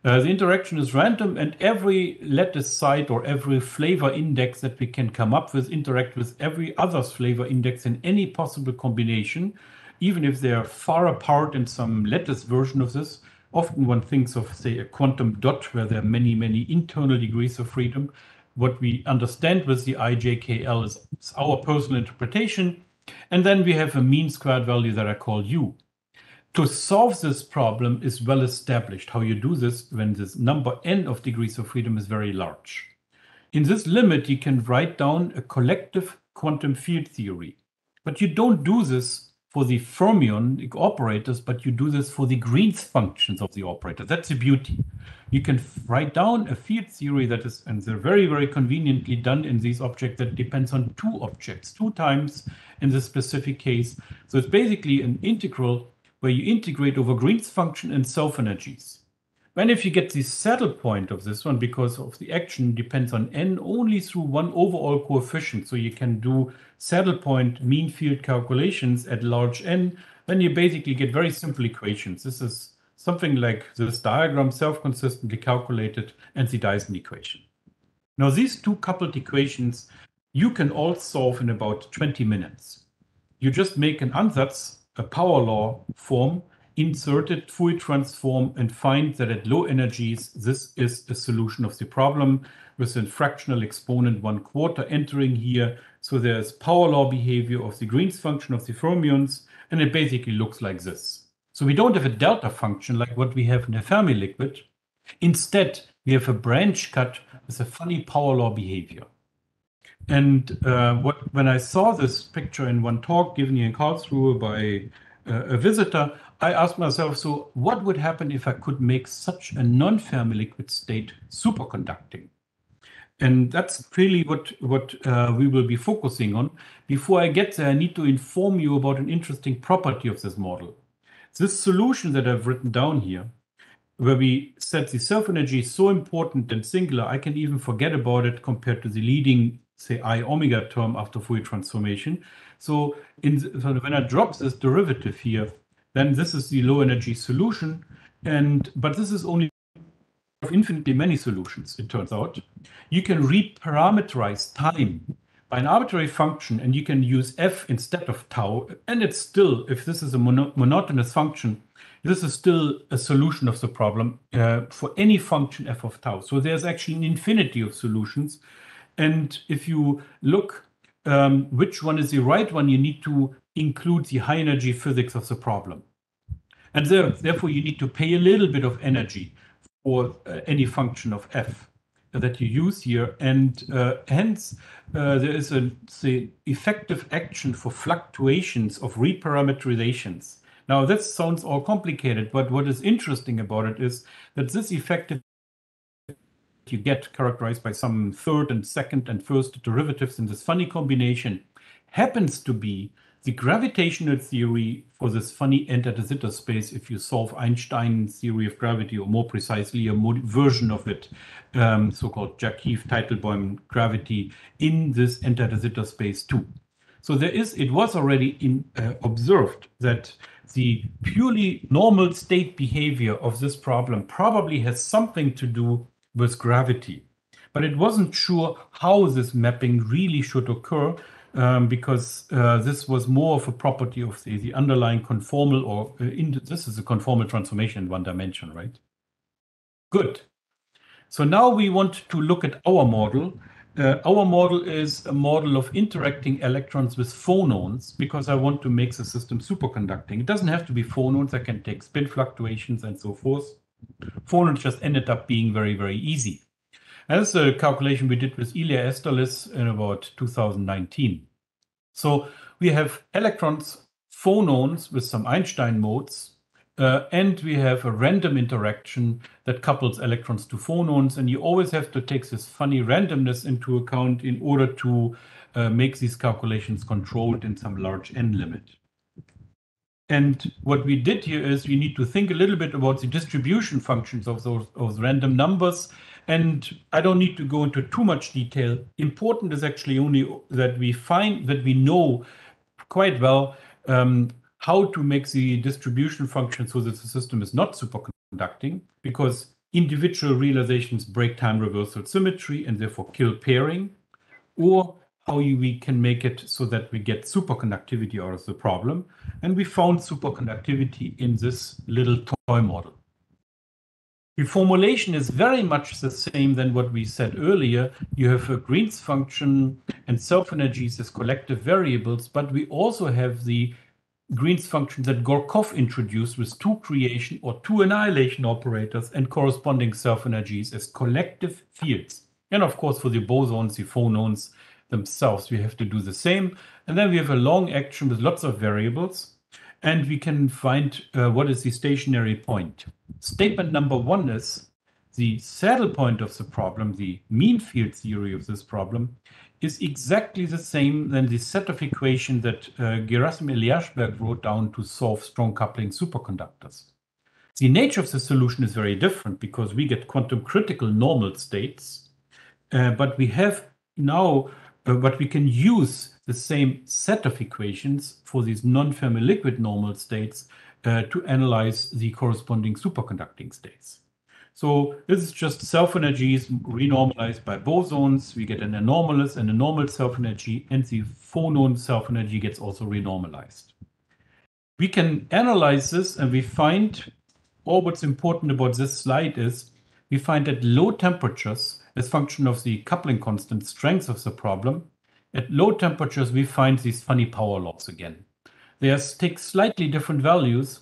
Uh, the interaction is random, and every lattice site or every flavor index that we can come up with interact with every other flavor index in any possible combination, even if they are far apart in some lattice version of this, often one thinks of, say, a quantum dot where there are many, many internal degrees of freedom. What we understand with the IJKL is, is our personal interpretation. And then we have a mean squared value that I call U. To solve this problem is well established how you do this when this number n of degrees of freedom is very large. In this limit, you can write down a collective quantum field theory. But you don't do this for the fermionic operators, but you do this for the Green's functions of the operator. That's the beauty. You can write down a field theory that is, and they're very, very conveniently done in these objects that depends on two objects, two times in this specific case. So it's basically an integral where you integrate over Green's function and self energies. And if you get the saddle point of this one, because of the action depends on n only through one overall coefficient, so you can do saddle point mean field calculations at large n, then you basically get very simple equations. This is something like this diagram self-consistently calculated and the Dyson equation. Now these two coupled equations you can all solve in about 20 minutes. You just make an ansatz, a power law form, insert it, Fourier transform, and find that at low energies, this is the solution of the problem with a fractional exponent one quarter entering here. So there's power law behavior of the Green's function of the fermions, and it basically looks like this. So we don't have a delta function like what we have in the Fermi liquid. Instead, we have a branch cut with a funny power law behavior. And uh, what when I saw this picture in one talk given here in Karlsruhe by uh, a visitor, I asked myself, so what would happen if I could make such a non-Fermi liquid state superconducting? And that's really what, what uh, we will be focusing on. Before I get there, I need to inform you about an interesting property of this model. This solution that I've written down here, where we said the self-energy is so important and singular, I can even forget about it compared to the leading, say, I omega term after Fourier transformation. So, in, so when I drop this derivative here, then this is the low energy solution. And but this is only of infinitely many solutions, it turns out. You can reparameterize time by an arbitrary function, and you can use f instead of tau. And it's still, if this is a mono monotonous function, this is still a solution of the problem uh, for any function f of tau. So there's actually an infinity of solutions. And if you look um, which one is the right one, you need to include the high energy physics of the problem. And there, therefore, you need to pay a little bit of energy for uh, any function of f that you use here. And uh, hence, uh, there is a effective action for fluctuations of reparameterizations. Now, this sounds all complicated, but what is interesting about it is that this effective you get characterized by some third and second and first derivatives in this funny combination happens to be the gravitational theory for this funny de Sitter space if you solve Einstein's theory of gravity, or more precisely, a version of it, um, so-called Jackiw-Teitelboim gravity in this de Sitter space too. So there is, it was already in, uh, observed that the purely normal state behavior of this problem probably has something to do with gravity. But it wasn't sure how this mapping really should occur um, because uh, this was more of a property of the, the underlying conformal or uh, in, this is a conformal transformation in one dimension, right? Good. So now we want to look at our model. Uh, our model is a model of interacting electrons with phonons because I want to make the system superconducting. It doesn't have to be phonons. I can take spin fluctuations and so forth. Phonons just ended up being very, very easy. And that's a calculation we did with Ilya Esterlis in about 2019. So we have electrons, phonons with some Einstein modes, uh, and we have a random interaction that couples electrons to phonons. And you always have to take this funny randomness into account in order to uh, make these calculations controlled in some large n limit. And what we did here is we need to think a little bit about the distribution functions of those, those random numbers. And I don't need to go into too much detail. Important is actually only that we find that we know quite well um, how to make the distribution function so that the system is not superconducting, because individual realizations break time reversal symmetry and therefore kill pairing, or how we can make it so that we get superconductivity out of the problem. And we found superconductivity in this little toy model. The formulation is very much the same than what we said earlier. You have a Green's function and self-energies as collective variables, but we also have the Green's function that Gorkov introduced with two creation or two annihilation operators and corresponding self-energies as collective fields. And of course, for the bosons, the phonons themselves, we have to do the same. And then we have a long action with lots of variables and we can find uh, what is the stationary point. Statement number one is the saddle point of the problem, the mean field theory of this problem, is exactly the same than the set of equations that uh, Gerasim Eliashberg wrote down to solve strong coupling superconductors. The nature of the solution is very different because we get quantum critical normal states, uh, but we have now, uh, but we can use the same set of equations for these non-Fermi liquid normal states uh, to analyze the corresponding superconducting states. So this is just self-energies renormalized by bosons. We get an anomalous and a normal self-energy, and the phonon self-energy gets also renormalized. We can analyze this, and we find all what's important about this slide is we find at low temperatures, as function of the coupling constant strength of the problem, at low temperatures, we find these funny power laws again. They take slightly different values,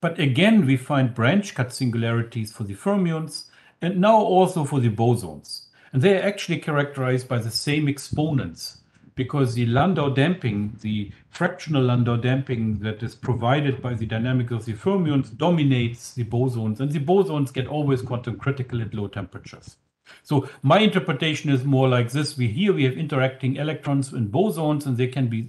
but again, we find branch cut singularities for the fermions and now also for the bosons. And they are actually characterized by the same exponents because the Landau damping, the fractional Landau damping that is provided by the dynamic of the fermions dominates the bosons, and the bosons get always quantum critical at low temperatures. So my interpretation is more like this. We here we have interacting electrons in bosons, and they can be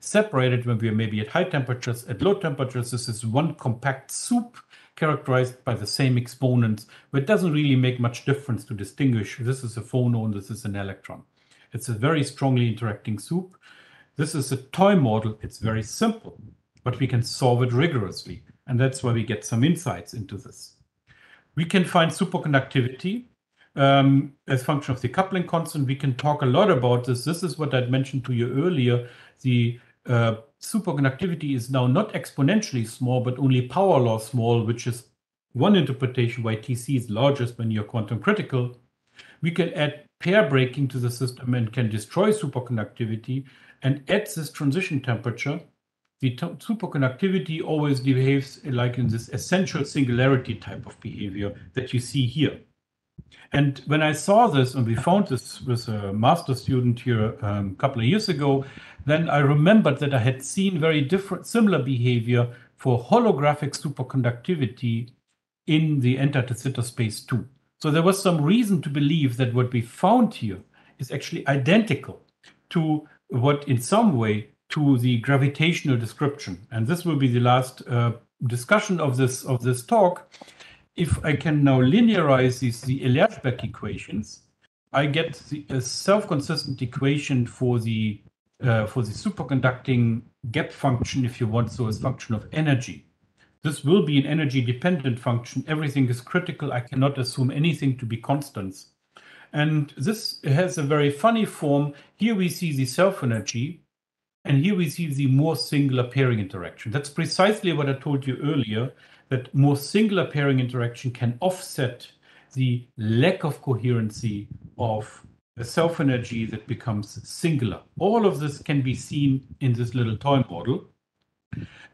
separated when we are maybe at high temperatures. At low temperatures, this is one compact soup characterized by the same exponents, but it doesn't really make much difference to distinguish this is a phonon, this is an electron. It's a very strongly interacting soup. This is a toy model. It's very simple, but we can solve it rigorously. And that's why we get some insights into this. We can find superconductivity um, as function of the coupling constant. We can talk a lot about this. This is what I'd mentioned to you earlier. The uh, superconductivity is now not exponentially small, but only power law small, which is one interpretation why TC is largest when you're quantum critical. We can add pair breaking to the system and can destroy superconductivity. And at this transition temperature, the superconductivity always behaves like in this essential singularity type of behavior that you see here. And when I saw this, and we found this with a master student here um, a couple of years ago, then I remembered that I had seen very different, similar behavior for holographic superconductivity in the N-de space too. So there was some reason to believe that what we found here is actually identical to what, in some way, to the gravitational description. And this will be the last uh, discussion of this of this talk if I can now linearize these the Eliashberg equations, I get the, a self-consistent equation for the uh, for the superconducting gap function, if you want, so as function of energy. This will be an energy dependent function. Everything is critical. I cannot assume anything to be constants. And this has a very funny form. Here we see the self energy, and here we see the more singular pairing interaction. That's precisely what I told you earlier that more singular pairing interaction can offset the lack of coherency of a self energy that becomes singular. All of this can be seen in this little toy model.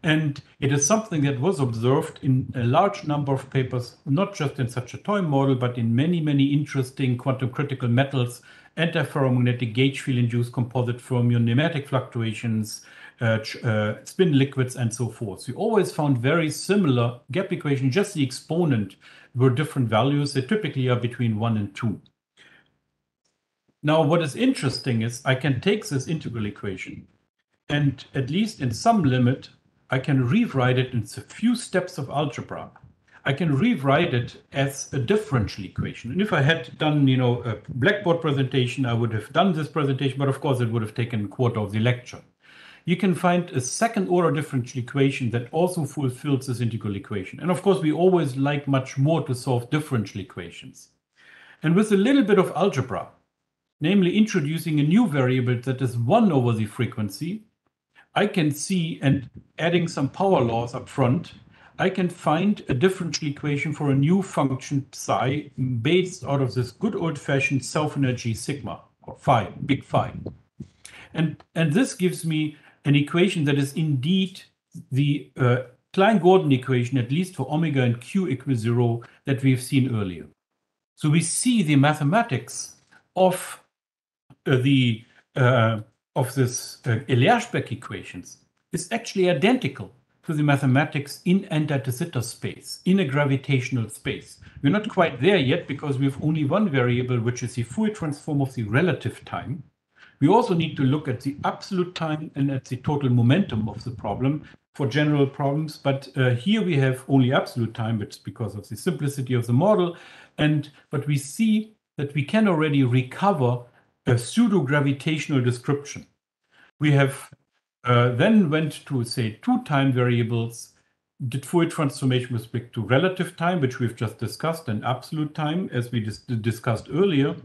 And it is something that was observed in a large number of papers, not just in such a toy model, but in many, many interesting quantum critical metals, antiferromagnetic gauge field induced composite fermion, nematic fluctuations, Uh, uh, spin liquids, and so forth. We always found very similar gap equation, just the exponent were different values. They typically are between 1 and 2. Now, what is interesting is I can take this integral equation and at least in some limit, I can rewrite it in a few steps of algebra. I can rewrite it as a differential equation. And if I had done, you know, a Blackboard presentation, I would have done this presentation, but of course it would have taken a quarter of the lecture you can find a second order differential equation that also fulfills this integral equation. And of course, we always like much more to solve differential equations. And with a little bit of algebra, namely introducing a new variable that is 1 over the frequency, I can see, and adding some power laws up front, I can find a differential equation for a new function psi based out of this good old-fashioned self-energy sigma or phi, big phi. And, and this gives me an equation that is indeed the uh, Klein-Gordon equation, at least for omega and q equals zero, that we've seen earlier. So we see the mathematics of uh, the uh, of this uh, equations is actually identical to the mathematics in anti-de Sitter space, in a gravitational space. We're not quite there yet because we have only one variable, which is the Fourier transform of the relative time. We also need to look at the absolute time and at the total momentum of the problem for general problems. But uh, here we have only absolute time, it's because of the simplicity of the model. And but we see that we can already recover a pseudo-gravitational description. We have uh, then went to, say, two time variables, did Fourier transformation with respect to relative time, which we've just discussed, and absolute time, as we dis discussed earlier,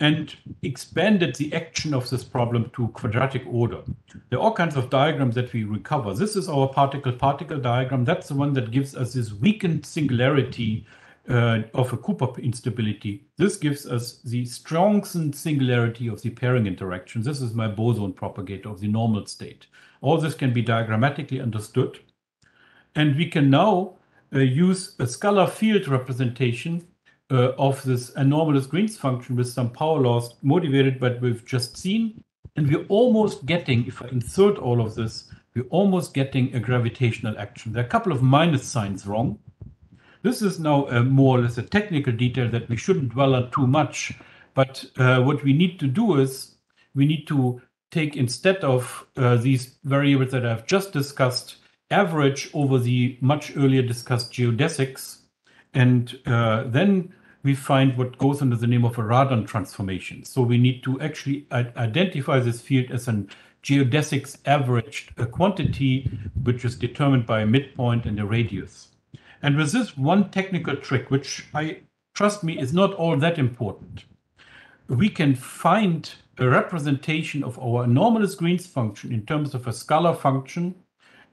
and expanded the action of this problem to quadratic order. There are all kinds of diagrams that we recover. This is our particle-particle diagram. That's the one that gives us this weakened singularity uh, of a Cooper instability. This gives us the strengthened singularity of the pairing interaction. This is my boson propagator of the normal state. All this can be diagrammatically understood. And we can now uh, use a scalar field representation uh, of this anomalous Green's function with some power laws motivated by what we've just seen. And we're almost getting, if I insert all of this, we're almost getting a gravitational action. There are a couple of minus signs wrong. This is now more or less a technical detail that we shouldn't dwell on too much. But uh, what we need to do is we need to take instead of uh, these variables that I've just discussed, average over the much earlier discussed geodesics, and uh, then we find what goes under the name of a radon transformation. So we need to actually identify this field as an geodesics averaged quantity, which is determined by a midpoint and a radius. And with this one technical trick, which I trust me is not all that important, we can find a representation of our anomalous Green's function in terms of a scalar function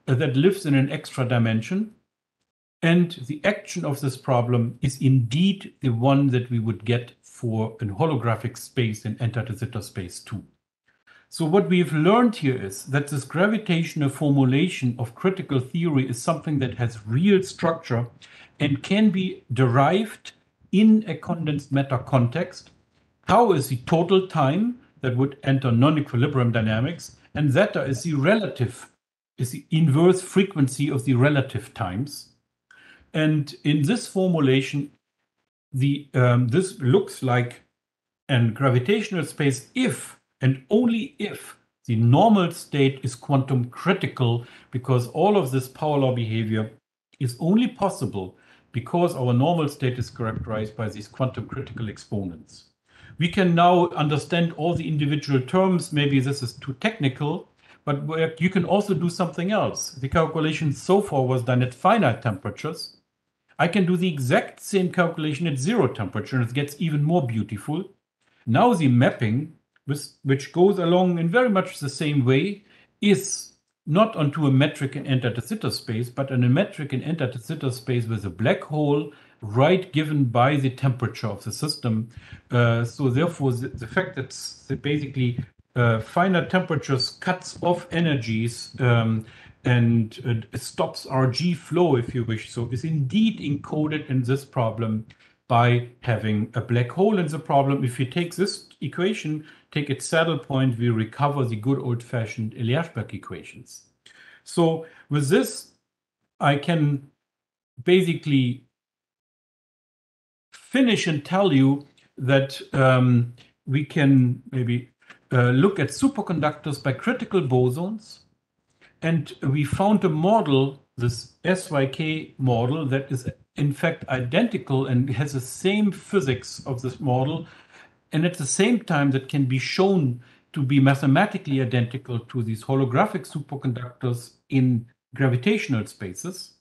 that lives in an extra dimension. And the action of this problem is indeed the one that we would get for a holographic space in entire space too. So what we've learned here is that this gravitational formulation of critical theory is something that has real structure and can be derived in a condensed matter context. Tau is the total time that would enter non-equilibrium dynamics, and zeta is the relative, is the inverse frequency of the relative times. And in this formulation, the um, this looks like a gravitational space if and only if the normal state is quantum critical, because all of this power law behavior is only possible because our normal state is characterized by these quantum critical exponents. We can now understand all the individual terms. Maybe this is too technical, but you can also do something else. The calculation so far was done at finite temperatures. I can do the exact same calculation at zero temperature, and it gets even more beautiful. Now the mapping which goes along in very much the same way, is not onto a metric and enter sitter space, but on a metric and enter sitter space with a black hole right given by the temperature of the system. Uh, so therefore, the, the fact that basically uh, finer temperatures cuts off energies um, and uh, stops RG flow, if you wish. So is indeed encoded in this problem by having a black hole in the problem. If you take this equation, take its saddle point, we recover the good old-fashioned Eliashberg equations. So with this, I can basically finish and tell you that um, we can maybe uh, look at superconductors by critical bosons. And we found a model, this SYK model, that is in fact identical and has the same physics of this model and at the same time that can be shown to be mathematically identical to these holographic superconductors in gravitational spaces.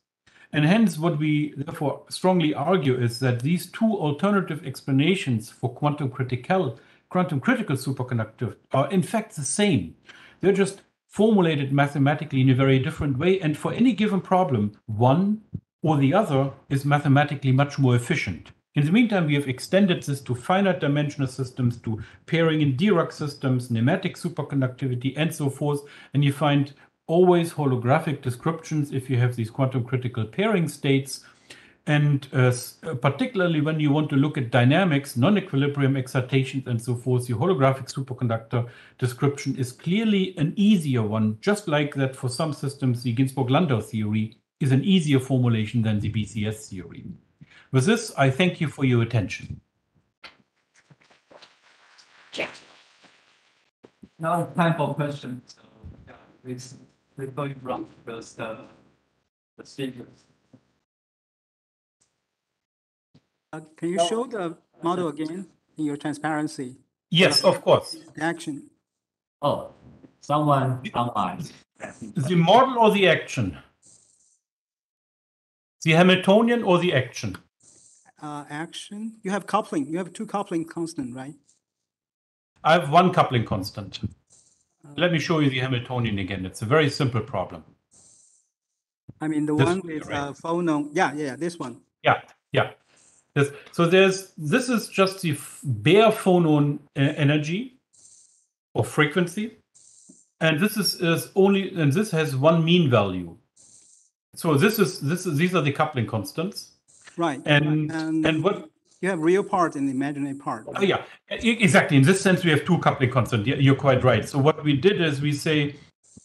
And hence, what we therefore strongly argue is that these two alternative explanations for quantum critical, quantum critical superconductor are in fact the same. They're just formulated mathematically in a very different way. And for any given problem, one or the other is mathematically much more efficient. In the meantime, we have extended this to finite dimensional systems, to pairing in Dirac systems, nematic superconductivity, and so forth. And you find always holographic descriptions if you have these quantum critical pairing states. And uh, particularly when you want to look at dynamics, non-equilibrium excitations, and so forth, the holographic superconductor description is clearly an easier one, just like that for some systems, the Ginzburg-Landau theory is an easier formulation than the BCS theory. With this, I thank you for your attention. Now time for questions. So, yeah, please, we're going from first, uh, the speakers. Uh, Can you show the model again in your transparency Yes, of course. action? Oh, someone online. The model or the action? The Hamiltonian or the action? Uh, action, you have coupling, you have two coupling constant, right? I have one coupling constant. Let me show you the Hamiltonian again. It's a very simple problem. I mean, the This one one, with right? uh, phonon, yeah, yeah, this one. Yeah, yeah. Yes. So there's this is just the bare phonon uh, energy or frequency, and this is, is only and this has one mean value. So this is this is these are the coupling constants, Right. and And and what you have real part and imaginary part. Oh, yeah, e- exactly. In this sense, we have two coupling constants. You're quite right. So what we did is we say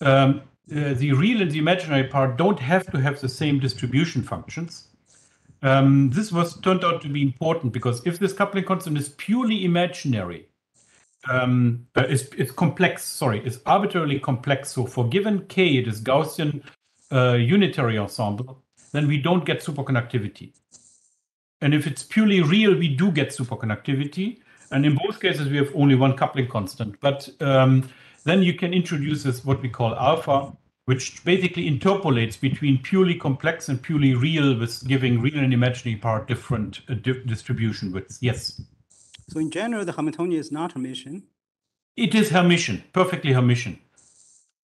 um, uh, the real and the imaginary part don't have to have the same distribution functions. Um, this was turned out to be important because if this coupling constant is purely imaginary, um, uh, it's, complex. Sorry, it's arbitrarily complex. So for given k, it is Gaussian uh, unitary ensemble. Then we don't get superconductivity. And if it's purely real, we do get superconductivity. And in both cases, we have only one coupling constant. But um, then you can introduce this what we call alpha, which basically interpolates between purely complex and purely real, with giving real and imaginary part different uh, di- distribution widths. Yes, So in general, the Hamiltonian is not Hermitian. it is Hermitian, perfectly Hermitian.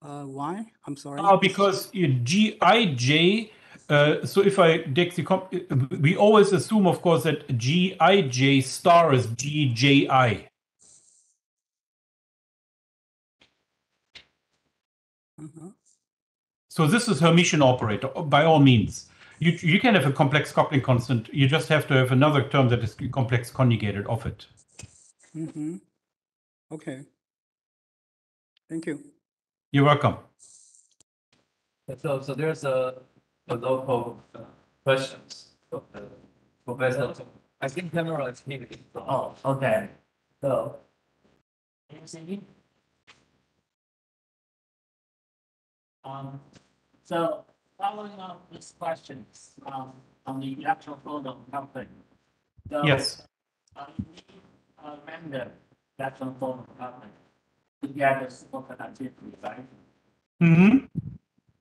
Uh, why? I'm sorry. Uh, because Gij, uh, so if I take the, comp- uh, we always assume, of course, that Gij star is Gji. Uh-huh. So this is Hermitian operator by all means. You, you can have a complex coupling constant. You just have to have another term that is complex conjugated of it. Mm-hmm. Okay. Thank you. You're welcome. So, so there's a, a local uh, questions. for the Professor, I think camera is muted. Oh, okay. So. Can you see me? Um, so following up these questions, um, on the electron phonon coupling. So, Yes. uh, you need a random electron phonon coupling to get a superconductivity, right? hmm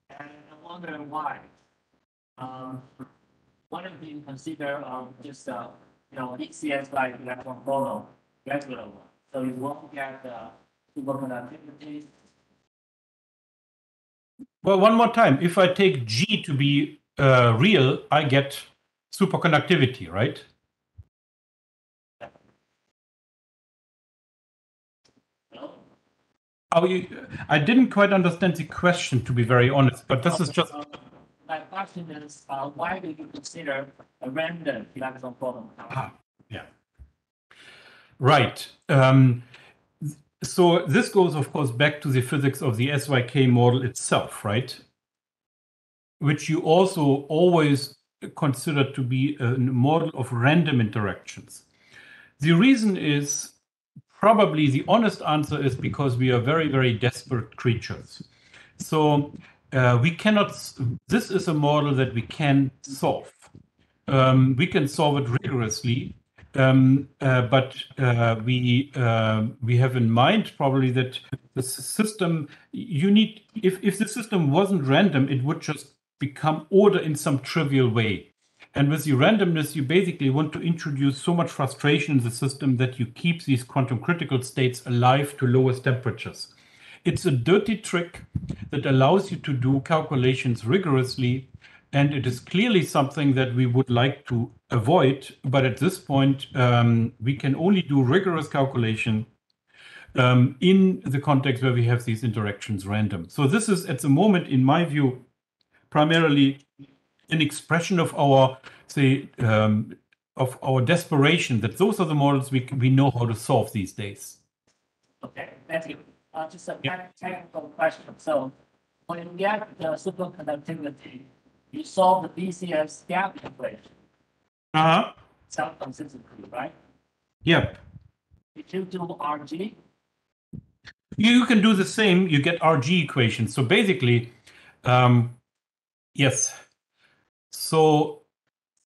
And I wonder why. Um, what if you consider, um, just, uh, you know, BCS by electron photon, regular one, so you won't get, the uh, superconductivity. Well, one more time. If I take G to be uh, real, I get superconductivity, right? Oh, you, I didn't quite understand the question, to be very honest, but this is just My question is, uh, why do you consider a random electron coupling? Ah, yeah. Right. Um, so this goes, of course, back to the physics of the SYK model itself, right? Which you also always consider to be a model of random interactions. The reason is probably the honest answer is because we are very, very desperate creatures. So uh, we cannot, this is a model that we can solve. Um, we can solve it rigorously, but uh, we uh, we have in mind probably that the system you need if if the system wasn't random, it would just become order in some trivial way. And with the randomness, you basically want to introduce so much frustration in the system that you keep these quantum critical states alive to lowest temperatures. It's a dirty trick that allows you to do calculations rigorously and it is clearly something that we would like to avoid. But at this point, um, we can only do rigorous calculation um, in the context where we have these interactions random. So this is at the moment, in my view, primarily an expression of our say um, of our desperation that those are the models we we know how to solve these days. Okay, thank you. Uh, just a Yeah. technical question. So when you get the superconductivity, you solve the BCS gap equation, Uh-huh. self consistently, right? Yep. If you do RG, You can do the same. You get RG equations. So basically, um, yes. So,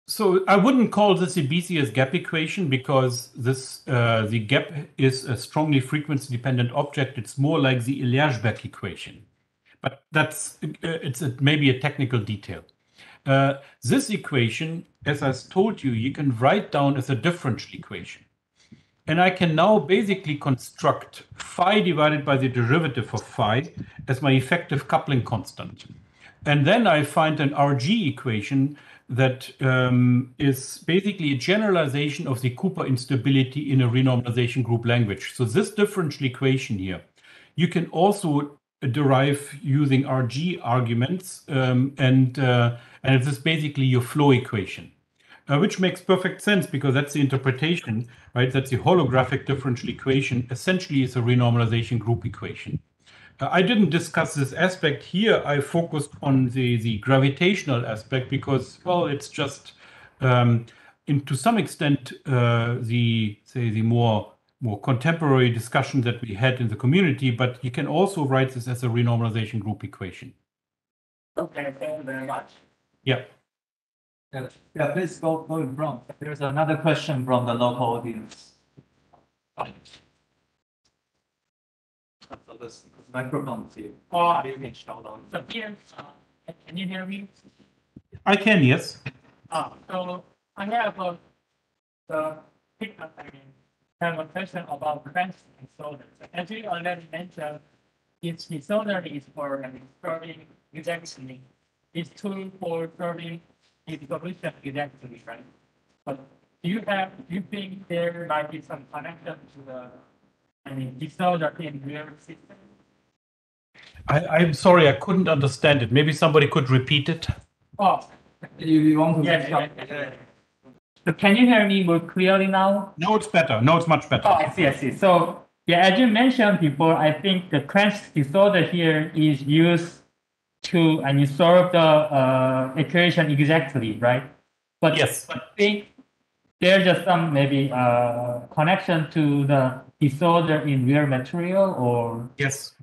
so I wouldn't call this a BCS gap equation because this uh, the gap is a strongly frequency dependent object. It's more like the Eliashberg equation, but that's uh, it's a, maybe a technical detail. Uh, this equation, as I told you, you can write down as a differential equation. And I can now basically construct phi divided by the derivative of phi as my effective coupling constant. And then I find an RG equation that um, is basically a generalization of the Cooper instability in a renormalization group language. So this differential equation here, you can also derive using RG arguments, um, and uh, and it is basically your flow equation uh, which makes perfect sense because that's the interpretation, right? That's the holographic differential equation essentially is a renormalization group equation. Uh, I didn't discuss this aspect here. I focused on the, the gravitational aspect because, well, it's just um, in to some extent uh, the say the more more contemporary discussion that we had in the community. But you can also write this as a renormalization group equation. okay, thank you very much. Yeah. Yeah, yeah, please go, go in front. There's another question from the local audience. So this microphone to you. Oh, You can shout out. so here, uh, can you hear me? I can, yes. Uh, so I have a, the, I mean, have a question about quenched disorder. So As you already mentioned, its disorder is for serving exactly, it's tool for serving its solution exactly, right? But do you have, do you think there might be some connection to the, I mean, disorder in real system? I, I'm sorry, I couldn't understand it. Maybe somebody could repeat it. Oh, You, you want to? yes, yes, yes. So can you hear me more clearly now? No, it's better. No, it's much better. Oh, I see, I see. So, yeah, as you mentioned before, I think the quenched disorder here is used to, and you solve the uh, equation exactly, right? But, Yes. but I think there's just some maybe uh, connection to the disorder in real material or, Yes.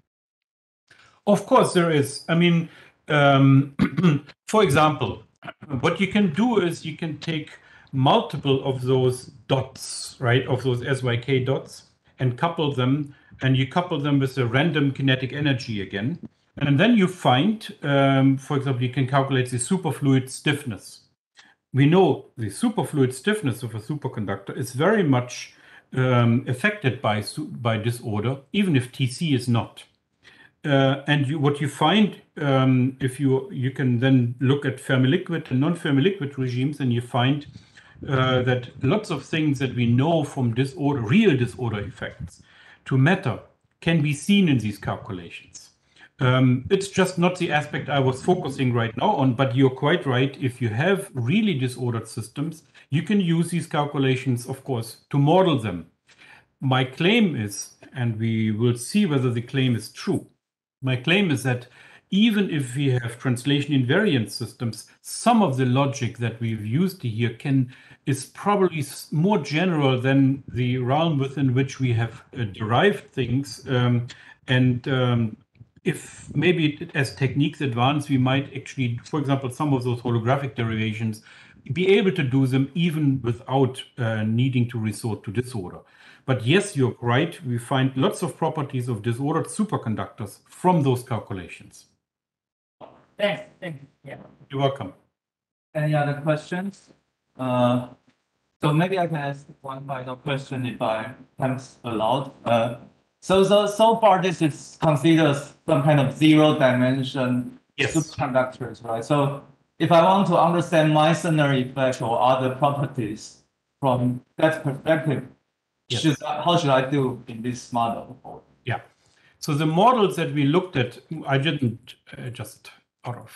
Of course, there is. I mean, um, for example, what you can do is you can take multiple of those dots, right, of those SYK dots, and couple them, and you couple them with a random kinetic energy again. And then you find, um, for example, you can calculate the superfluid stiffness. We know the superfluid stiffness of a superconductor is very much um, affected by, by disorder, even if TC is not. Uh, and you, what you find, um, if you you can then look at fermi-liquid and non-fermi liquid regimes, and you find uh, that lots of things that we know from disorder, real disorder effects, to matter, can be seen in these calculations. Um, it's just not the aspect I was focusing right now on, but you're quite right. If you have really disordered systems, you can use these calculations, of course, to model them. My claim is, and we will see whether the claim is true. My claim is that even if we have translation invariant systems, some of the logic that we've used here can is probably more general than the realm within which we have uh, derived things. Um, and um, if maybe as techniques advance, we might actually, for example, some of those holographic derivations, be able to do them even without uh, needing to resort to disorder. But yes, you're right. We find lots of properties of disordered superconductors from those calculations. thanks, thank you, yeah. You're welcome. Any other questions? Uh, so maybe I can ask one final question if I time's allowed. Uh, so, so, so far this is considered some kind of zero dimension Yes. superconductors, right? So if I want to understand Meissner effect or other properties from that perspective, Yes. should I, how should I do in this model? Yeah. So the models that we looked at, I didn't uh, just out of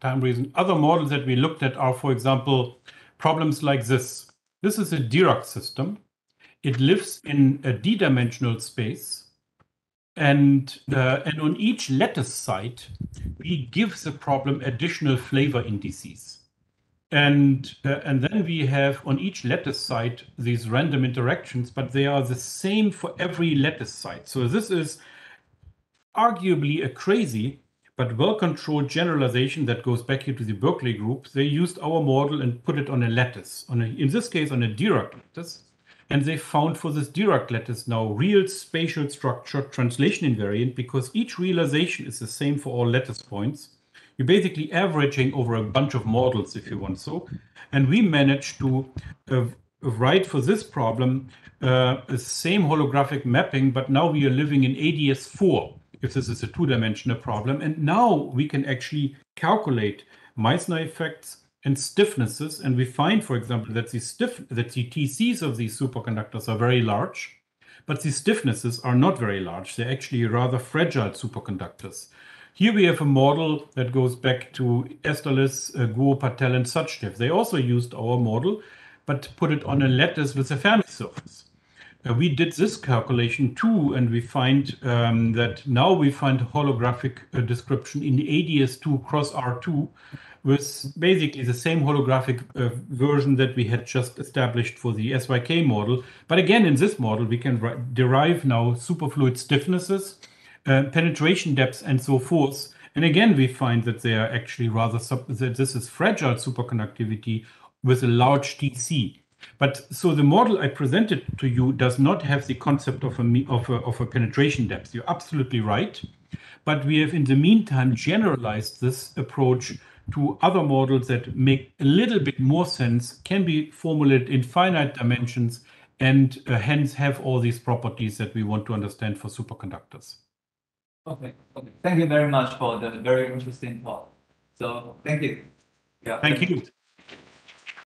time reason. Other models that we looked at are, for example, problems like this. This is a Dirac system. It lives in a d-dimensional space. And, uh, and on each lattice site, we give the problem additional flavor indices. And, uh, and then we have on each lattice site these random interactions, but they are the same for every lattice site. So this is arguably a crazy but well-controlled generalization that goes back here to the Berkeley group. They used our model and put it on a lattice, on a, in this case on a Dirac lattice. And they found for this Dirac lattice now real spatial structure translation invariant because each realization is the same for all lattice points. You're basically averaging over a bunch of models if you want so. And we managed to uh, write for this problem uh, a same holographic mapping, but now we are living in ADS4 if this is a two-dimensional problem. And now we can actually calculate Meissner effects and stiffnesses. And we find, for example, that the stiff that the TCs of these superconductors are very large, but the stiffnesses are not very large. They're actually rather fragile superconductors. Here we have a model that goes back to Esterlis, uh, Guo, Patel, and Sachdev. They also used our model, but put it on a lattice with a Fermi surface. Uh, we did this calculation too, and we find um, that now we find a holographic uh, description in ADS2 cross R2 with basically the same holographic uh, version that we had just established for the SYK model. But again, in this model, we can ri- derive now superfluid stiffnesses, uh, penetration depths, and so forth. And again, we find that they are actually rather, that this is fragile superconductivity with a large TC. But so the model I presented to you does not have the concept of a, me- of a, of a penetration depth. You're absolutely right. But we have in the meantime generalized this approach to other models that make a little bit more sense, can be formulated in finite dimensions, and uh, hence have all these properties that we want to understand for superconductors. Okay, okay. Thank you very much for the very interesting talk. So thank you. Yeah. Thank you.